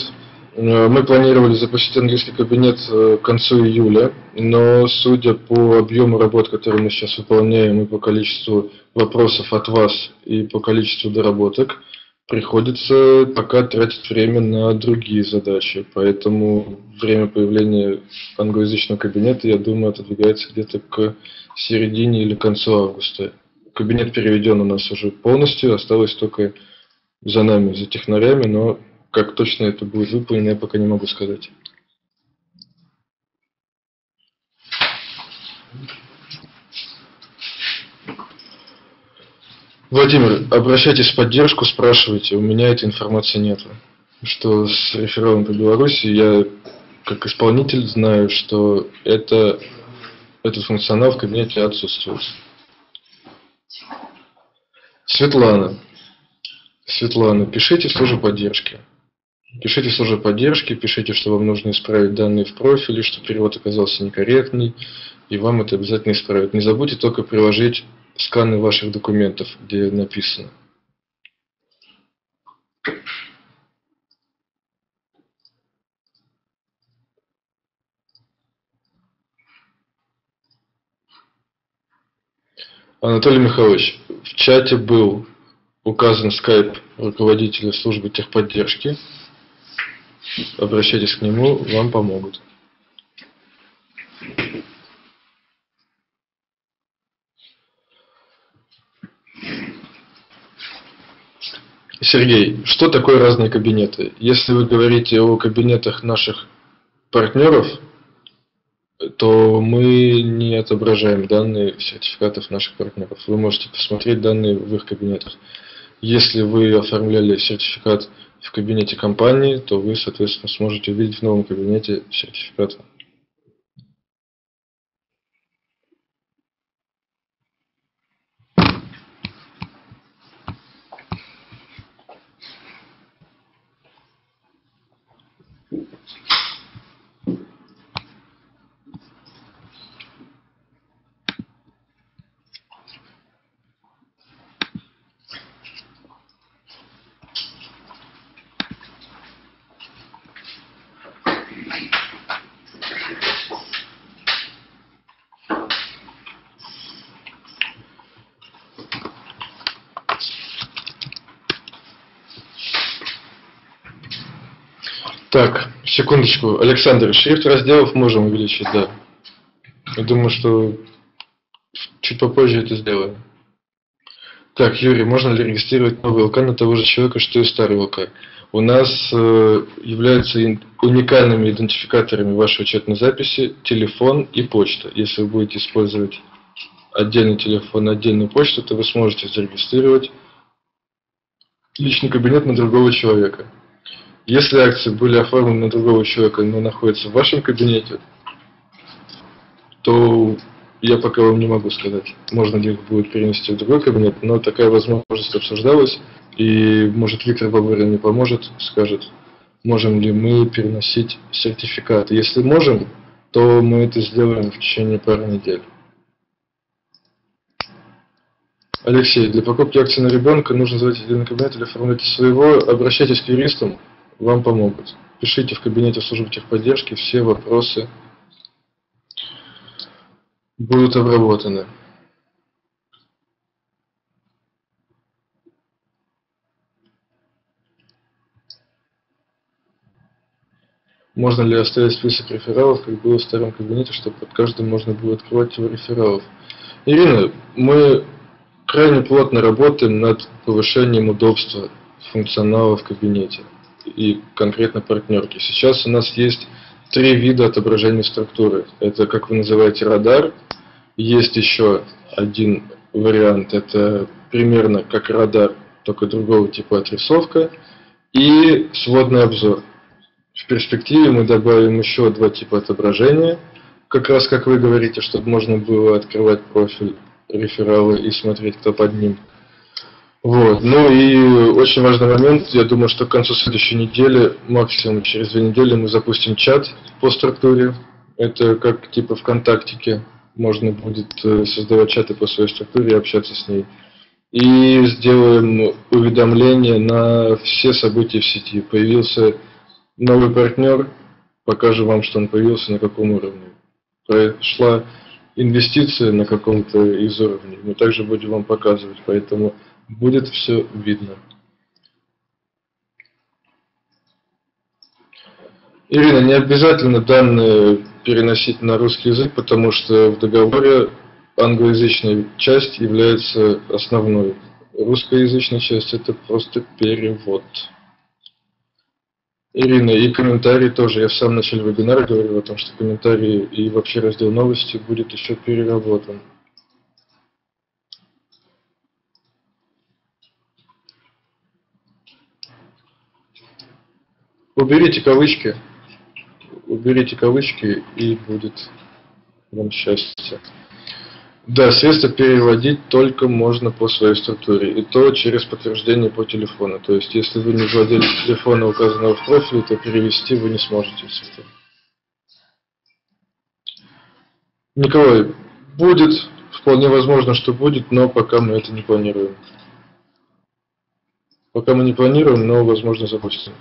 Э, мы планировали запустить английский кабинет э, к концу июля, но судя по объему работ, которые мы сейчас выполняем, и по количеству вопросов от вас, и по количеству доработок, приходится пока тратить время на другие задачи. Поэтому время появления англоязычного кабинета, я думаю, отодвигается где-то к середине или концу августа. Кабинет переведен у нас уже полностью, осталось только за нами, за технарями, но как точно это будет выполнено, я пока не могу сказать. Владимир, обращайтесь в поддержку, спрашивайте. У меня этой информации нет. Что с рефералом по Беларуси, я как исполнитель знаю, что это, этот функционал в кабинете отсутствует. Светлана. Светлана, пишите в службу поддержки. Пишите в службу поддержки, пишите, что вам нужно исправить данные в профиле, что перевод оказался некорректный, и вам это обязательно исправят. Не забудьте только приложить сканы ваших документов, где написано. Анатолий Михайлович, в чате был указан скайп руководителя службы техподдержки. Обращайтесь к нему, вам помогут. Сергей, что такое разные кабинеты? Если вы говорите о кабинетах наших партнеров, то мы не отображаем данные сертификатов наших партнеров. Вы можете посмотреть данные в их кабинетах. Если вы оформляли сертификат в кабинете компании, то вы, соответственно, сможете увидеть в новом кабинете сертификат. Так, секундочку. Александр, шрифт разделов можем увеличить, да. Я думаю, что чуть попозже это сделаем. Так, Юрий, можно ли регистрировать новый ЛК на того же человека, что и старый ЛК? У нас э, являются уникальными идентификаторами вашей учетной записи телефон и почта. Если вы будете использовать отдельный телефон, отдельную почту, то вы сможете зарегистрировать личный кабинет на другого человека. Если акции были оформлены на другого человека, но находятся в вашем кабинете, то я пока вам не могу сказать, можно ли их будет перенести в другой кабинет, но такая возможность обсуждалась, и может Виктор Бабарин не поможет, скажет, можем ли мы переносить сертификаты. Если можем, то мы это сделаем в течение пары недель. Алексей, для покупки акций на ребенка нужно звать отдельный кабинет или оформлять своего. Обращайтесь к юристам, вам помогут. Пишите в кабинете службы техподдержки, все вопросы будут обработаны. Можно ли оставить список рефералов, как было в старом кабинете, чтобы под каждым можно было открывать его рефералов? Ирина, мы крайне плотно работаем над повышением удобства функционала в кабинете и конкретно партнерки. Сейчас у нас есть три вида отображения структуры. Это, как вы называете, радар. Есть еще один вариант, это примерно как радар, только другого типа отрисовка. И сводный обзор. В перспективе мы добавим еще два типа отображения, как раз как вы говорите, чтобы можно было открывать профиль реферала и смотреть, кто под ним. Вот. Ну и очень важный момент, я думаю, что к концу следующей недели, максимум через две недели, мы запустим чат по структуре. Это как типа ВКонтактике. Можно будет э, создавать чаты по своей структуре и общаться с ней. И сделаем уведомления на все события в сети. Появился новый партнер, покажем вам, что он появился, на каком уровне. Прошла инвестиция на каком-то из уровней. Мы также будем вам показывать, поэтому будет все видно. Ирина, не обязательно данные переносить на русский язык, потому что в договоре англоязычная часть является основной. Русскоязычная часть это просто перевод. Ирина, и комментарии тоже. Я в самом начале вебинара говорил о том, что комментарии и вообще раздел новости будет еще переработан. Уберите кавычки. Уберите кавычки и будет вам счастье. Да, средства переводить только можно по своей структуре. И то через подтверждение по телефону. То есть, если вы не владелец телефона, указанного в профиле, то перевести вы не сможете средства. Николай, будет, вполне возможно, что будет, но пока мы это не планируем. Пока мы не планируем, но возможно запустим.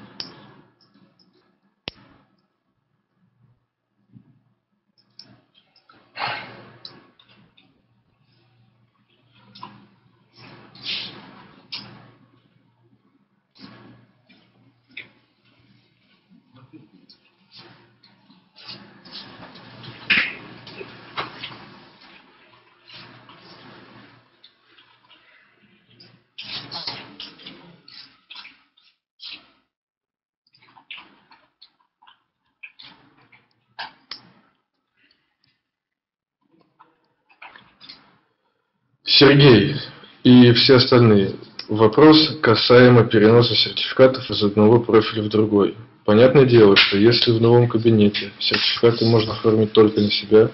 Сергей и все остальные. Вопрос касаемо переноса сертификатов из одного профиля в другой. Понятное дело, что если в новом кабинете сертификаты можно оформить только на себя,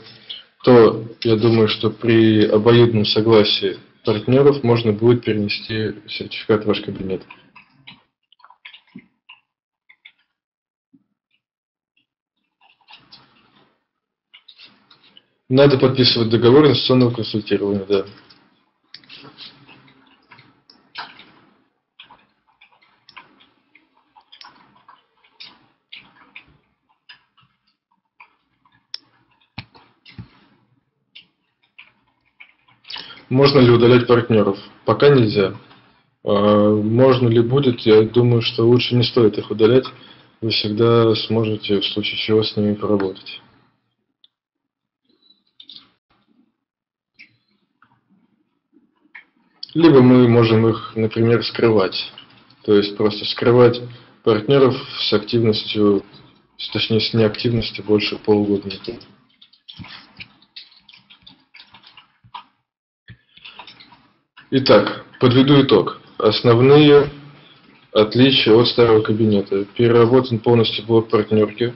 то я думаю, что при обоюдном согласии партнеров можно будет перенести сертификат в ваш кабинет. Надо подписывать договор инвестиционного консультирования, да. Можно ли удалять партнеров? Пока нельзя. А, можно ли будет? Я думаю, что лучше не стоит их удалять. Вы всегда сможете в случае чего с ними поработать. Либо мы можем их, например, скрывать. То есть просто скрывать партнеров с активностью, точнее с неактивностью больше полгода. Итак, подведу итог. Основные отличия от старого кабинета. Переработан полностью блок партнерки,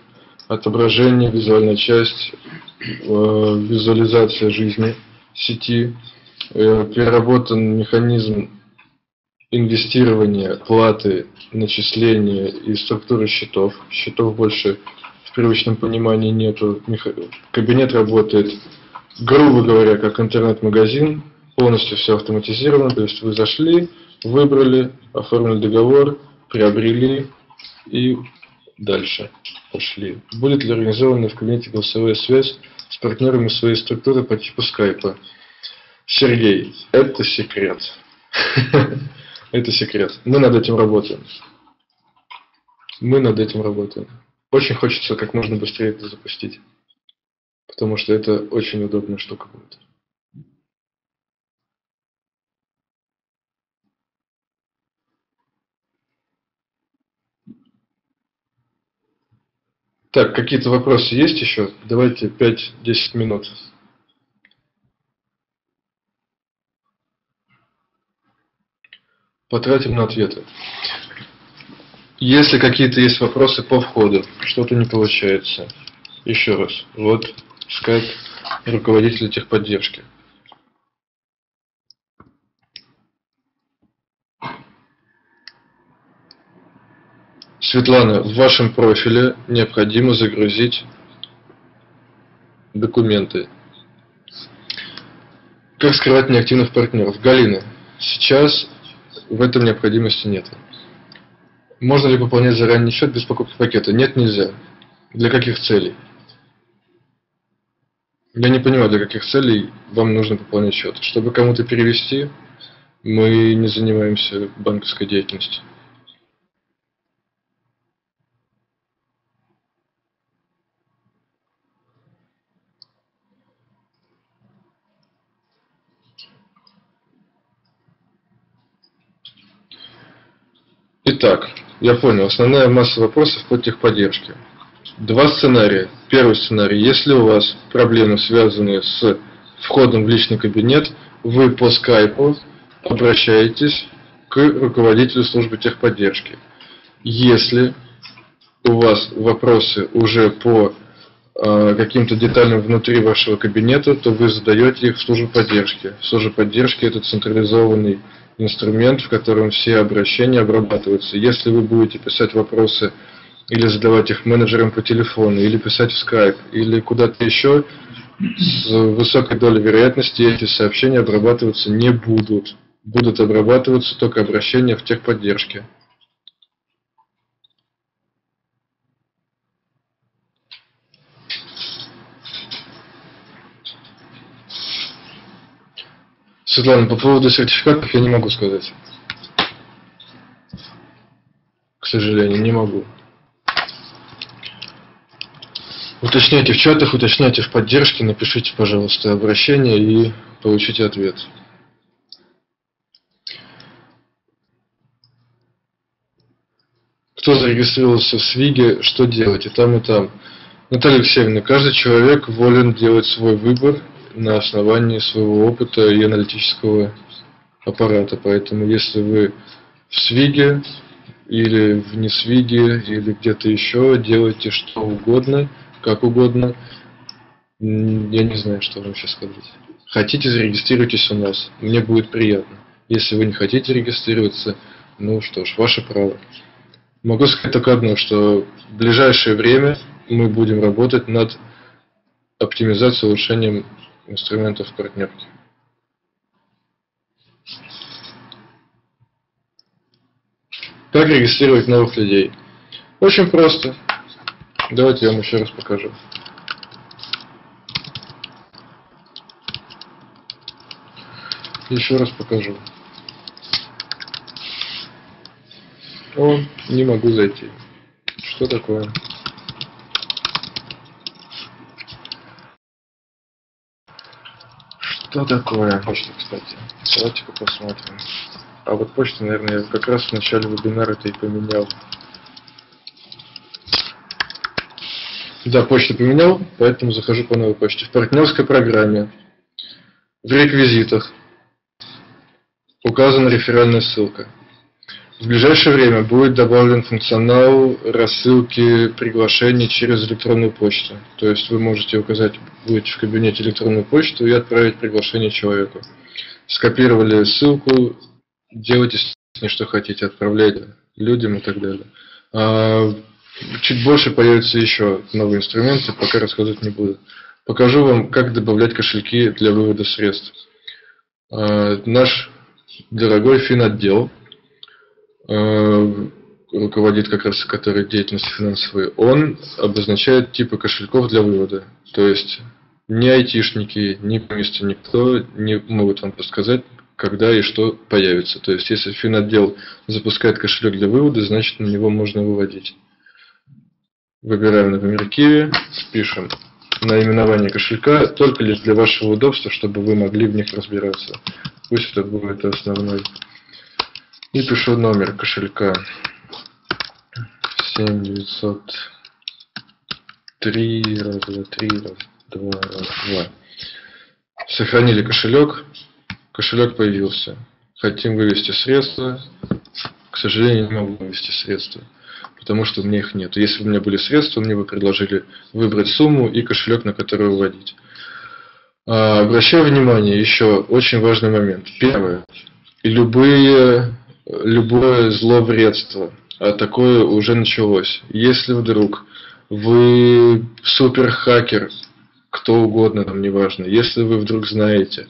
отображение, визуальная часть, э, визуализация жизни сети, э, переработан механизм инвестирования, платы, начисления и структуры счетов. Счетов больше в привычном понимании нету. Кабинет работает, грубо говоря, как интернет-магазин, полностью все автоматизировано, то есть вы зашли, выбрали, оформили договор, приобрели и дальше пошли. Будет ли организована в кабинете голосовая связь с партнерами своей структуры по типу скайпа? Сергей, это секрет. Это секрет. Мы над этим работаем. Мы над этим работаем. Очень хочется как можно быстрее это запустить. Потому что это очень удобная штука будет. Так, какие-то вопросы есть еще? Давайте 5-10 минут. Потратим на ответы. Если какие-то есть вопросы по входу, что-то не получается. Еще раз. Вот скайп руководителя техподдержки. Светлана, в вашем профиле необходимо загрузить документы. Как скрывать неактивных партнеров? Галина, сейчас в этом необходимости нет. Можно ли пополнять заранее счет без покупки пакета? Нет, нельзя. Для каких целей? Я не понимаю, для каких целей вам нужно пополнять счет. Чтобы кому-то перевести, мы не занимаемся банковской деятельностью. Итак, я понял. Основная масса вопросов по техподдержке. Два сценария. Первый сценарий. Если у вас проблемы, связанные с входом в личный кабинет, вы по скайпу обращаетесь к руководителю службы техподдержки. Если у вас вопросы уже по э, каким-то деталям внутри вашего кабинета, то вы задаете их в службу поддержки. Служба поддержки – это централизованный инструмент, в котором все обращения обрабатываются. Если вы будете писать вопросы или задавать их менеджерам по телефону, или писать в Skype, или куда-то еще, с высокой долей вероятности эти сообщения обрабатываться не будут. Будут обрабатываться только обращения в техподдержке. Светлана, по поводу сертификатов я не могу сказать. К сожалению, не могу. Уточняйте в чатах, уточняйте в поддержке, напишите, пожалуйста, обращение и получите ответ. Кто зарегистрировался в СВИГе, что делать и там, и там. Наталья Алексеевна, каждый человек волен делать свой выбор на основании своего опыта и аналитического аппарата. Поэтому если вы в Свиге или в Несвиге или где-то еще делаете что угодно, как угодно, я не знаю, что вам сейчас сказать. Хотите, зарегистрируйтесь у нас. Мне будет приятно. Если вы не хотите регистрироваться, ну что ж, ваше право. Могу сказать только одно, что в ближайшее время мы будем работать над оптимизацией, улучшением инструментов партнерки. Как регистрировать новых людей? Очень просто. Давайте я вам еще раз покажу. Еще раз покажу. О, не могу зайти. Что такое? Что такое почта, кстати? Давайте-ка посмотрим. А вот почту, наверное, я как раз в начале вебинара-то и поменял. Да, почту поменял, поэтому захожу по новой почте. В партнерской программе, в реквизитах указана реферальная ссылка. В ближайшее время будет добавлен функционал рассылки приглашений через электронную почту. То есть вы можете указать, будете в кабинете электронную почту и отправить приглашение человеку. Скопировали ссылку, делайте с ней что хотите, отправляйте людям и так далее. А чуть больше появятся еще новые инструменты, пока рассказывать не буду. Покажу вам, как добавлять кошельки для вывода средств. А, наш дорогой финотдел – руководит как раз который деятельностью финансовой, он обозначает типы кошельков для вывода. То есть ни айтишники, ни поместья никто не могут вам подсказать, когда и что появится. То есть если финотдел запускает кошелек для вывода, значит на него можно выводить. Выбираем, например, Kiwi, пишем наименование кошелька только лишь для вашего удобства, чтобы вы могли в них разбираться. Пусть это будет основной и пишу номер кошелька 7903 раз, два, три, раз, два, раз, два. Сохранили кошелек. Кошелек появился. Хотим вывести средства. К сожалению, не могу вывести средства. Потому что у меня их нет. Если бы у меня были средства, мне бы предложили выбрать сумму и кошелек, на который выводить. А, обращаю внимание, еще очень важный момент. Первое. Любые любое зловредство, а такое уже началось. Если вдруг вы суперхакер, кто угодно, там неважно, если вы вдруг знаете,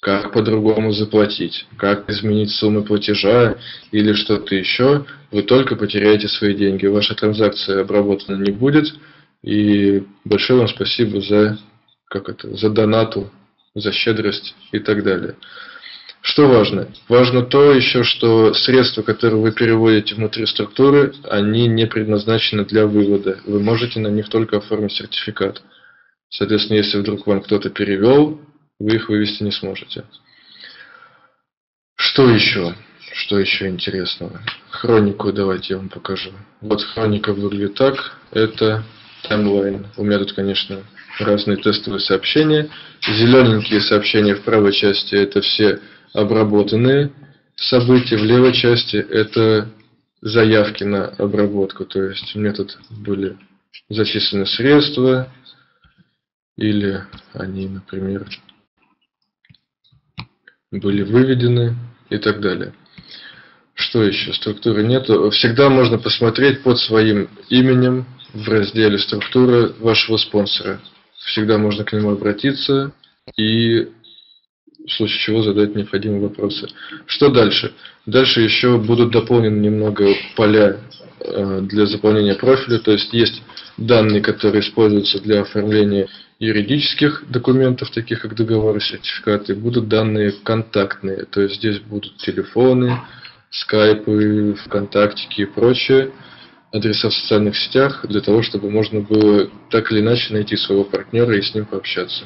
как по-другому заплатить, как изменить сумму платежа или что-то еще, вы только потеряете свои деньги. Ваша транзакция обработана не будет. И большое вам спасибо за, как это, за донату, за щедрость и так далее. Что важно? Важно то еще, что средства, которые вы переводите внутри структуры, они не предназначены для вывода. Вы можете на них только оформить сертификат. Соответственно, если вдруг вам кто-то перевел, вы их вывести не сможете. Что еще? Что еще интересного? Хронику давайте я вам покажу. Вот хроника выглядит так. Это таймлайн. У меня тут, конечно, разные тестовые сообщения. Зелененькие сообщения в правой части это все обработанные события. В левой части это заявки на обработку. То есть мне тут были зачислены средства или они, например, были выведены и так далее. Что еще? Структуры нету. Всегда можно посмотреть под своим именем в разделе «Структура» вашего спонсора. Всегда можно к нему обратиться и в случае чего задать необходимые вопросы. Что дальше? Дальше еще будут дополнены немного поля э, для заполнения профиля, то есть есть данные, которые используются для оформления юридических документов, таких как договоры, сертификаты, будут данные контактные, то есть здесь будут телефоны, скайпы, вконтактики и прочее, адреса в социальных сетях, для того, чтобы можно было так или иначе найти своего партнера и с ним пообщаться.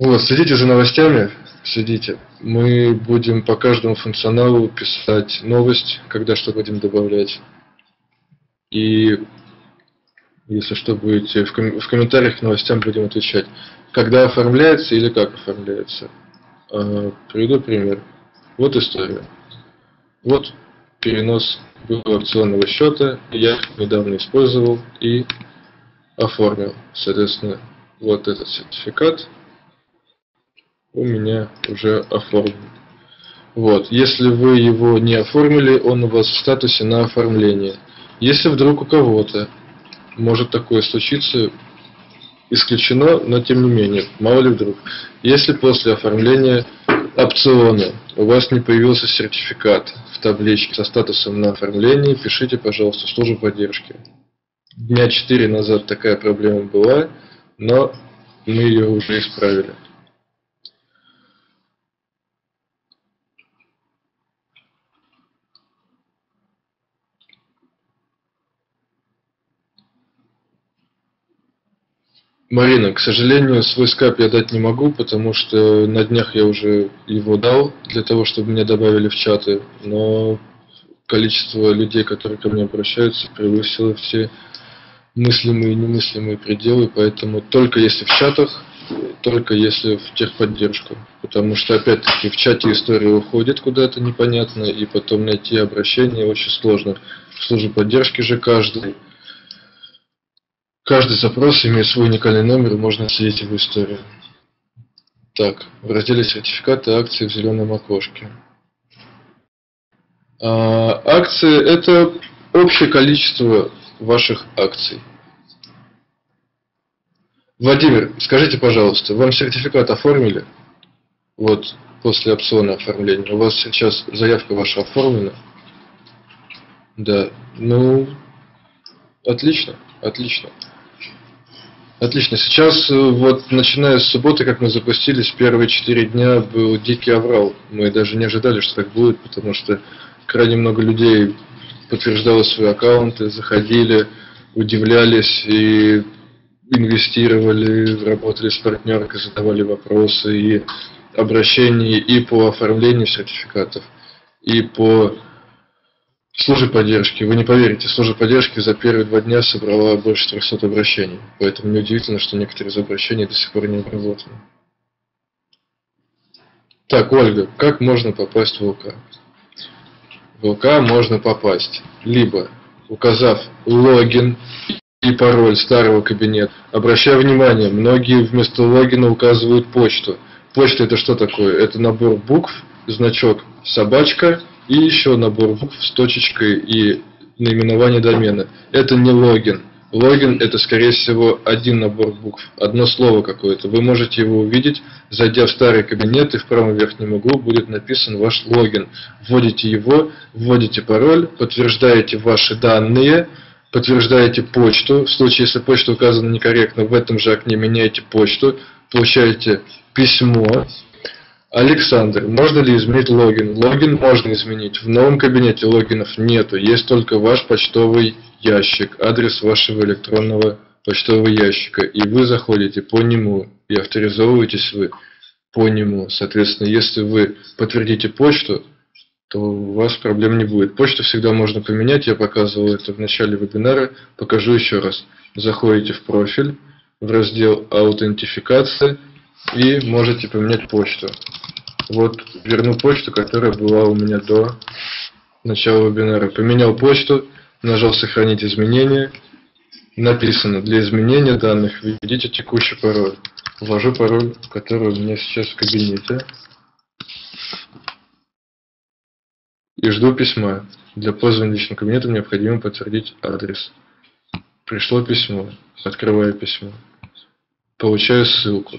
Вот, следите за новостями, следите. Мы будем по каждому функционалу писать новость, когда что будем добавлять. И если что, будете в, ком- в комментариях к новостям будем отвечать. Когда оформляется или как оформляется. Э, приведу пример. Вот история. Вот перенос был акционного счета, я недавно использовал и оформил. Соответственно, вот этот сертификат у меня уже оформлен. Вот. Если вы его не оформили, он у вас в статусе на оформление. Если вдруг у кого-то может такое случиться, исключено, но тем не менее, мало ли вдруг. Если после оформления опциона у вас не появился сертификат в табличке со статусом на оформление, пишите, пожалуйста, в службу поддержки. Дня 4 назад такая проблема была, но мы ее уже исправили. Марина, к сожалению, свой скайп я дать не могу, потому что на днях я уже его дал для того, чтобы меня добавили в чаты, но количество людей, которые ко мне обращаются, превысило все мыслимые и немыслимые пределы, поэтому только если в чатах, только если в техподдержку. Потому что, опять-таки, в чате история уходит куда-то непонятно, и потом найти обращение очень сложно. В службе поддержки же каждый Каждый запрос имеет свой уникальный номер и можно отследить его историю. Так, в разделе сертификаты акции в зеленом окошке. А, акции – это общее количество ваших акций. Владимир, скажите, пожалуйста, вам сертификат оформили? Вот после опциона оформления. У вас сейчас заявка ваша оформлена? Да. Ну, отлично, отлично. Отлично. Сейчас, э, вот начиная с субботы, как мы запустились, первые четыре дня был дикий аврал. Мы даже не ожидали, что так будет, потому что крайне много людей подтверждало свои аккаунты, заходили, удивлялись и инвестировали, работали с партнеркой, задавали вопросы и обращения и по оформлению сертификатов, и по службе поддержки. Вы не поверите, служба поддержки за первые два дня собрала больше 300 обращений. Поэтому неудивительно, что некоторые из обращений до сих пор не обработаны. Так, Ольга, как можно попасть в ВК? В ВК можно попасть, либо указав логин и пароль старого кабинета. Обращаю внимание, многие вместо логина указывают почту. Почта это что такое? Это набор букв, значок собачка и еще набор букв с точечкой и наименование домена. Это не логин. Логин это, скорее всего, один набор букв, одно слово какое-то. Вы можете его увидеть, зайдя в старый кабинет, и в правом верхнем углу будет написан ваш логин. Вводите его, вводите пароль, подтверждаете ваши данные, подтверждаете почту. В случае, если почта указана некорректно, в этом же окне меняете почту, получаете письмо. Александр, можно ли изменить логин? Логин можно изменить. В новом кабинете логинов нету, есть только ваш почтовый ящик, адрес вашего электронного почтового ящика, и вы заходите по нему, и авторизовываетесь вы по нему. Соответственно, если вы подтвердите почту, то у вас проблем не будет. Почту всегда можно поменять, я показывал это в начале вебинара, покажу еще раз. Заходите в профиль, в раздел «Аутентификация» и можете поменять почту. Вот верну почту, которая была у меня до начала вебинара. Поменял почту, нажал «Сохранить изменения». Написано «Для изменения данных введите текущий пароль». Ввожу пароль, который у меня сейчас в кабинете. И жду письма. Для пользования личным кабинетом необходимо подтвердить адрес. Пришло письмо. Открываю письмо. Получаю ссылку.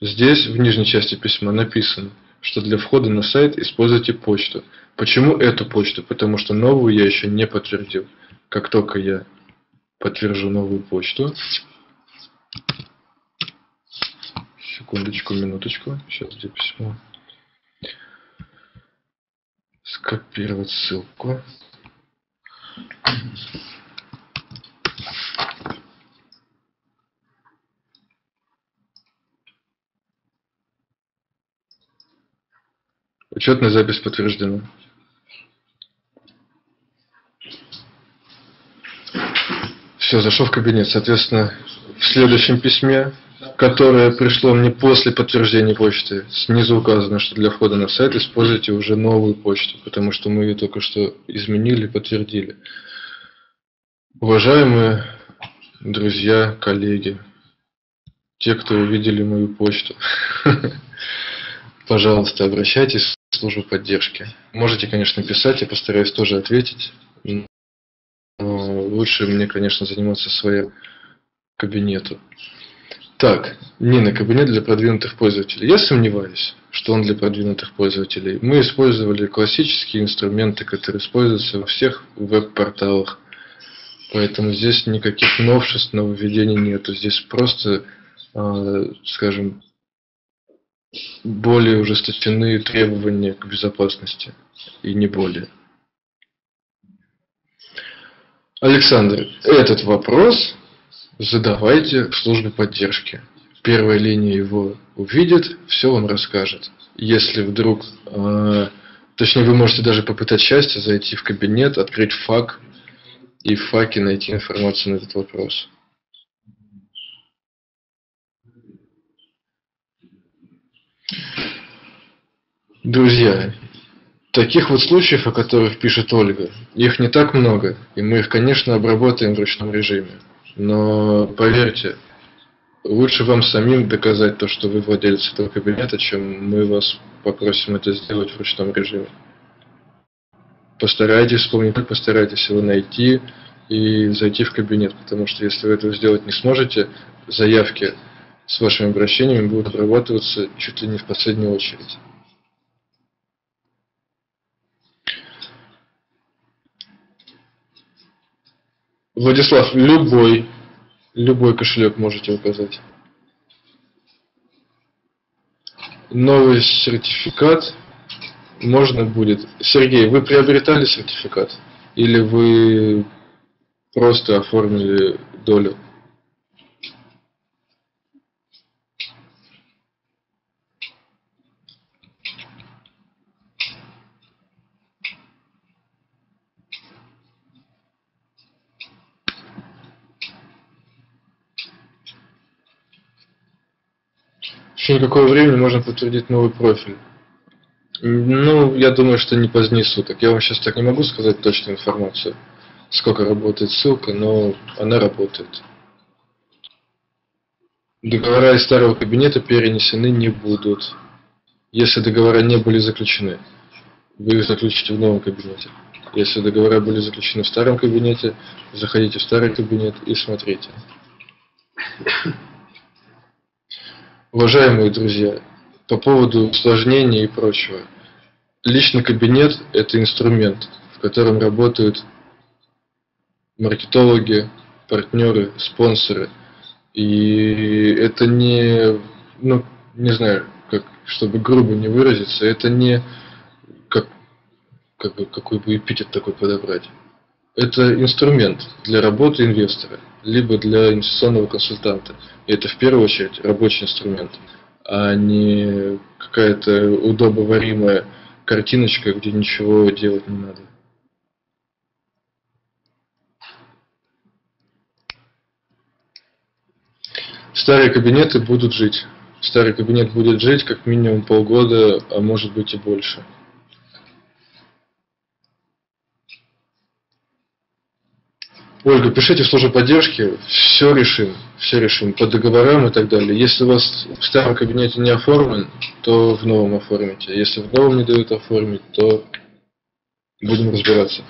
Здесь в нижней части письма написано, что для входа на сайт используйте почту. Почему эту почту? Потому что новую я еще не подтвердил. Как только я подтвержу новую почту, секундочку, минуточку, сейчас где письмо, скопировать ссылку. Учетная запись подтверждена. Все, зашел в кабинет. Соответственно, в следующем письме, которое пришло мне после подтверждения почты, снизу указано, что для входа на сайт используйте уже новую почту, потому что мы ее только что изменили, подтвердили. Уважаемые друзья, коллеги, те, кто увидели мою почту, пожалуйста, обращайтесь службу поддержки. Можете, конечно, писать, я постараюсь тоже ответить лучше мне, конечно, заниматься своим кабинету. Так, Нина, кабинет для продвинутых пользователей. Я сомневаюсь, что он для продвинутых пользователей. Мы использовали классические инструменты, которые используются во всех веб-порталах. Поэтому здесь никаких новшеств, нововведений нету. Здесь просто, э, скажем, более ужесточенные требования к безопасности. И не более. Александр, этот вопрос задавайте в службе поддержки. Первая линия его увидит, все он расскажет. Если вдруг, э, точнее вы можете даже попытать счастье, зайти в кабинет, открыть фак и в факе найти информацию на этот вопрос. Друзья, Таких вот случаев, о которых пишет Ольга, их не так много, и мы их, конечно, обработаем в ручном режиме. Но поверьте, лучше вам самим доказать то, что вы владелец этого кабинета, чем мы вас попросим это сделать в ручном режиме. Постарайтесь вспомнить, постарайтесь его найти и зайти в кабинет, потому что если вы этого сделать не сможете, заявки с вашими обращениями будут обрабатываться чуть ли не в последнюю очередь. Владислав, любой, любой кошелек можете указать. Новый сертификат можно будет. Сергей, вы приобретали сертификат? Или вы просто оформили долю? Течение какого времени можно подтвердить новый профиль? Ну, я думаю, что не позднее суток. Я вам сейчас так не могу сказать точную информацию, сколько работает ссылка, но она работает. Договора из старого кабинета перенесены не будут, если договора не были заключены. вы их заключите в новом кабинете. Если договора были заключены в старом кабинете, заходите в старый кабинет и смотрите. Уважаемые друзья, по поводу усложнений и прочего. Личный кабинет – это инструмент, в котором работают маркетологи, партнеры, спонсоры. И это не, ну, не знаю, как, чтобы грубо не выразиться, это не как, как какой бы эпитет такой подобрать. Это инструмент для работы инвестора, либо для инвестиционного консультанта. И это в первую очередь рабочий инструмент, а не какая-то удобоваримая картиночка, где ничего делать не надо. Старые кабинеты будут жить. Старый кабинет будет жить как минимум полгода, а может быть и больше. Ольга, пишите в службу поддержки, все решим, все решим, по договорам и так далее. Если у вас в старом кабинете не оформлен, то в новом оформите. Если в новом не дают оформить, то будем разбираться.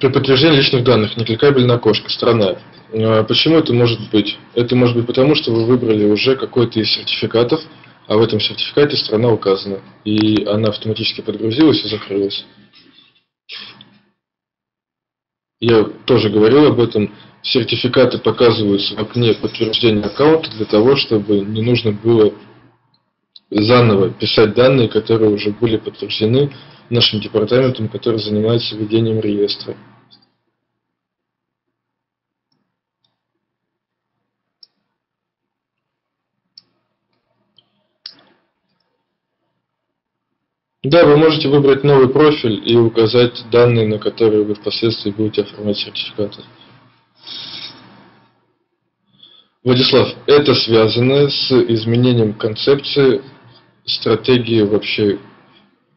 При подтверждении личных данных не кликабельная окошко, страна. А почему это может быть? Это может быть потому, что вы выбрали уже какой-то из сертификатов, а в этом сертификате страна указана. И она автоматически подгрузилась и закрылась. Я тоже говорил об этом. Сертификаты показываются в окне подтверждения аккаунта для того, чтобы не нужно было заново писать данные, которые уже были подтверждены нашим департаментом, который занимается ведением реестра. Да, вы можете выбрать новый профиль и указать данные, на которые вы впоследствии будете оформлять сертификаты. Владислав, это связано с изменением концепции, стратегии вообще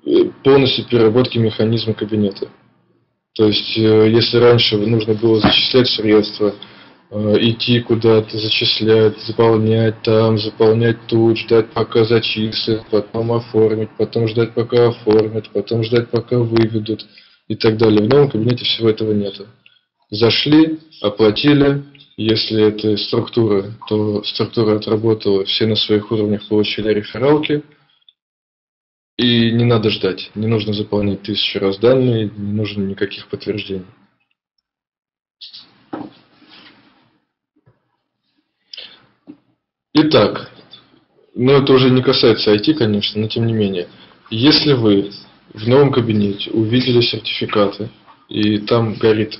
э, полностью переработки механизма кабинета. То есть, э, если раньше нужно было зачислять средства, идти куда-то, зачислять, заполнять там, заполнять тут, ждать пока зачислят, потом оформить, потом ждать пока оформят, потом ждать пока выведут и так далее. В новом кабинете всего этого нет. Зашли, оплатили, если это структура, то структура отработала, все на своих уровнях получили рефералки, и не надо ждать, не нужно заполнять тысячу раз данные, не нужно никаких подтверждений. Итак, но это уже не касается IT, конечно, но тем не менее. Если вы в новом кабинете увидели сертификаты, и там горит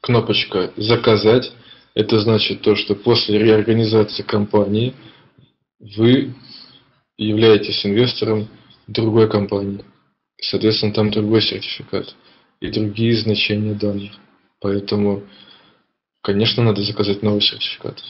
кнопочка «Заказать», это значит то, что после реорганизации компании вы являетесь инвестором другой компании. Соответственно, там другой сертификат и другие значения данных. Поэтому, конечно, надо заказать новый сертификат.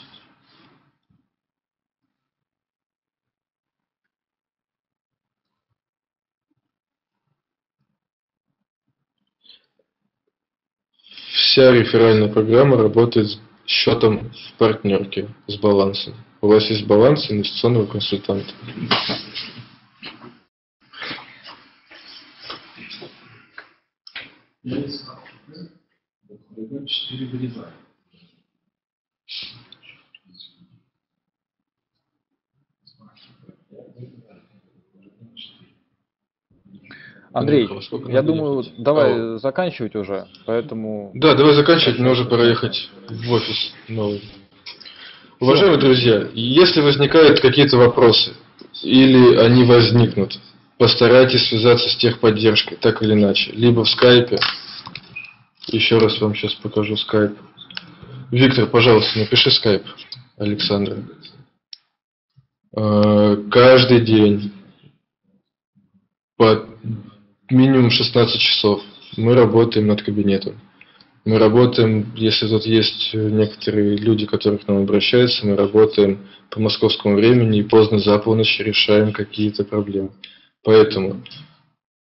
Вся реферальная программа работает с счетом в партнерке, с балансом. У вас есть баланс инвестиционного консультанта. Четыре вырезания. Андрей, я думаю, давай а, заканчивать уже, поэтому... Да, давай заканчивать, мне уже пора ехать в офис новый. Уважаемые друзья, если возникают какие-то вопросы, или они возникнут, постарайтесь связаться с техподдержкой, так или иначе, либо в скайпе, еще раз вам сейчас покажу скайп. Виктор, пожалуйста, напиши скайп Александра. Э, каждый день по минимум 16 часов. Мы работаем над кабинетом. Мы работаем, если тут есть некоторые люди, которые к нам обращаются, мы работаем по московскому времени и поздно за полночь решаем какие-то проблемы. Поэтому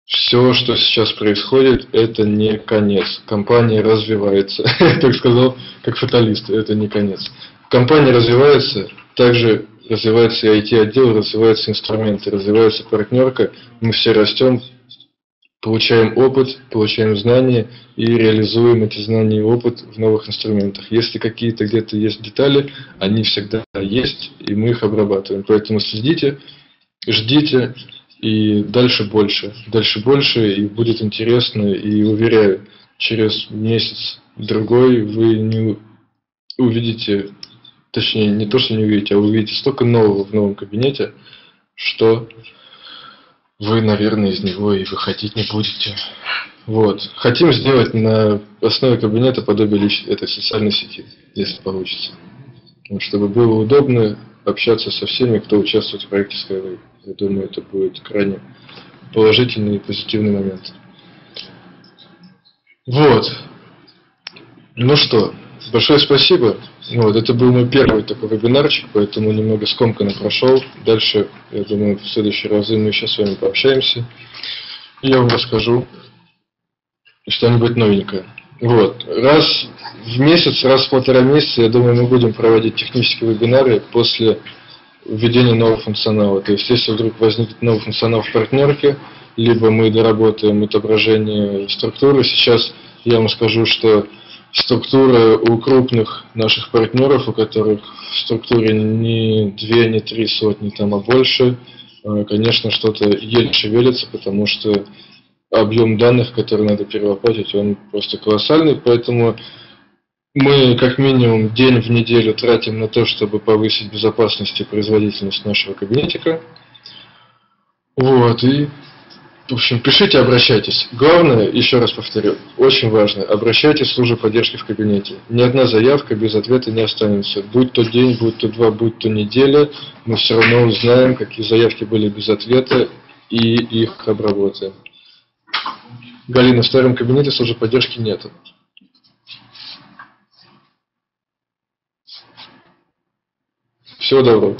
все, что сейчас происходит, это не конец. Компания развивается. Так сказал, как фаталист, это не конец. Компания развивается, также развивается и IT-отдел, развиваются инструменты, развивается партнерка, мы все растем, получаем опыт, получаем знания и реализуем эти знания и опыт в новых инструментах. Если какие-то где-то есть детали, они всегда есть, и мы их обрабатываем. Поэтому следите, ждите, и дальше больше. Дальше больше, и будет интересно, и уверяю, через месяц-другой вы не увидите, точнее, не то, что не увидите, а увидите столько нового в новом кабинете, что вы, наверное, из него и выходить не будете. Вот. Хотим сделать на основе кабинета подобие этой социальной сети, если получится. Чтобы было удобно общаться со всеми, кто участвует в проекте Skyway. Я думаю, это будет крайне положительный и позитивный момент. Вот. Ну что, большое спасибо. Вот, это был мой первый такой вебинарчик, поэтому немного скомканно прошел. Дальше, я думаю, в следующие разы мы еще с вами пообщаемся. И я вам расскажу что-нибудь новенькое. Вот. Раз в месяц, раз в полтора месяца, я думаю, мы будем проводить технические вебинары после введения нового функционала. То есть, если вдруг возникнет новый функционал в партнерке, либо мы доработаем отображение структуры. Сейчас я вам скажу, что структура у крупных наших партнеров, у которых в структуре не две, не три сотни, там, а больше, э, конечно, что-то еле шевелится, потому что объем данных, который надо перелопатить, он просто колоссальный, поэтому мы как минимум день в неделю тратим на то, чтобы повысить безопасность и производительность нашего кабинетика. Вот, и в общем, пишите, обращайтесь. Главное, еще раз повторю, очень важно, обращайтесь в службу поддержки в кабинете. Ни одна заявка без ответа не останется. Будь то день, будь то два, будь то неделя, мы все равно узнаем, какие заявки были без ответа и их обработаем. Галина, в старом кабинете службы поддержки нету. Всего доброго.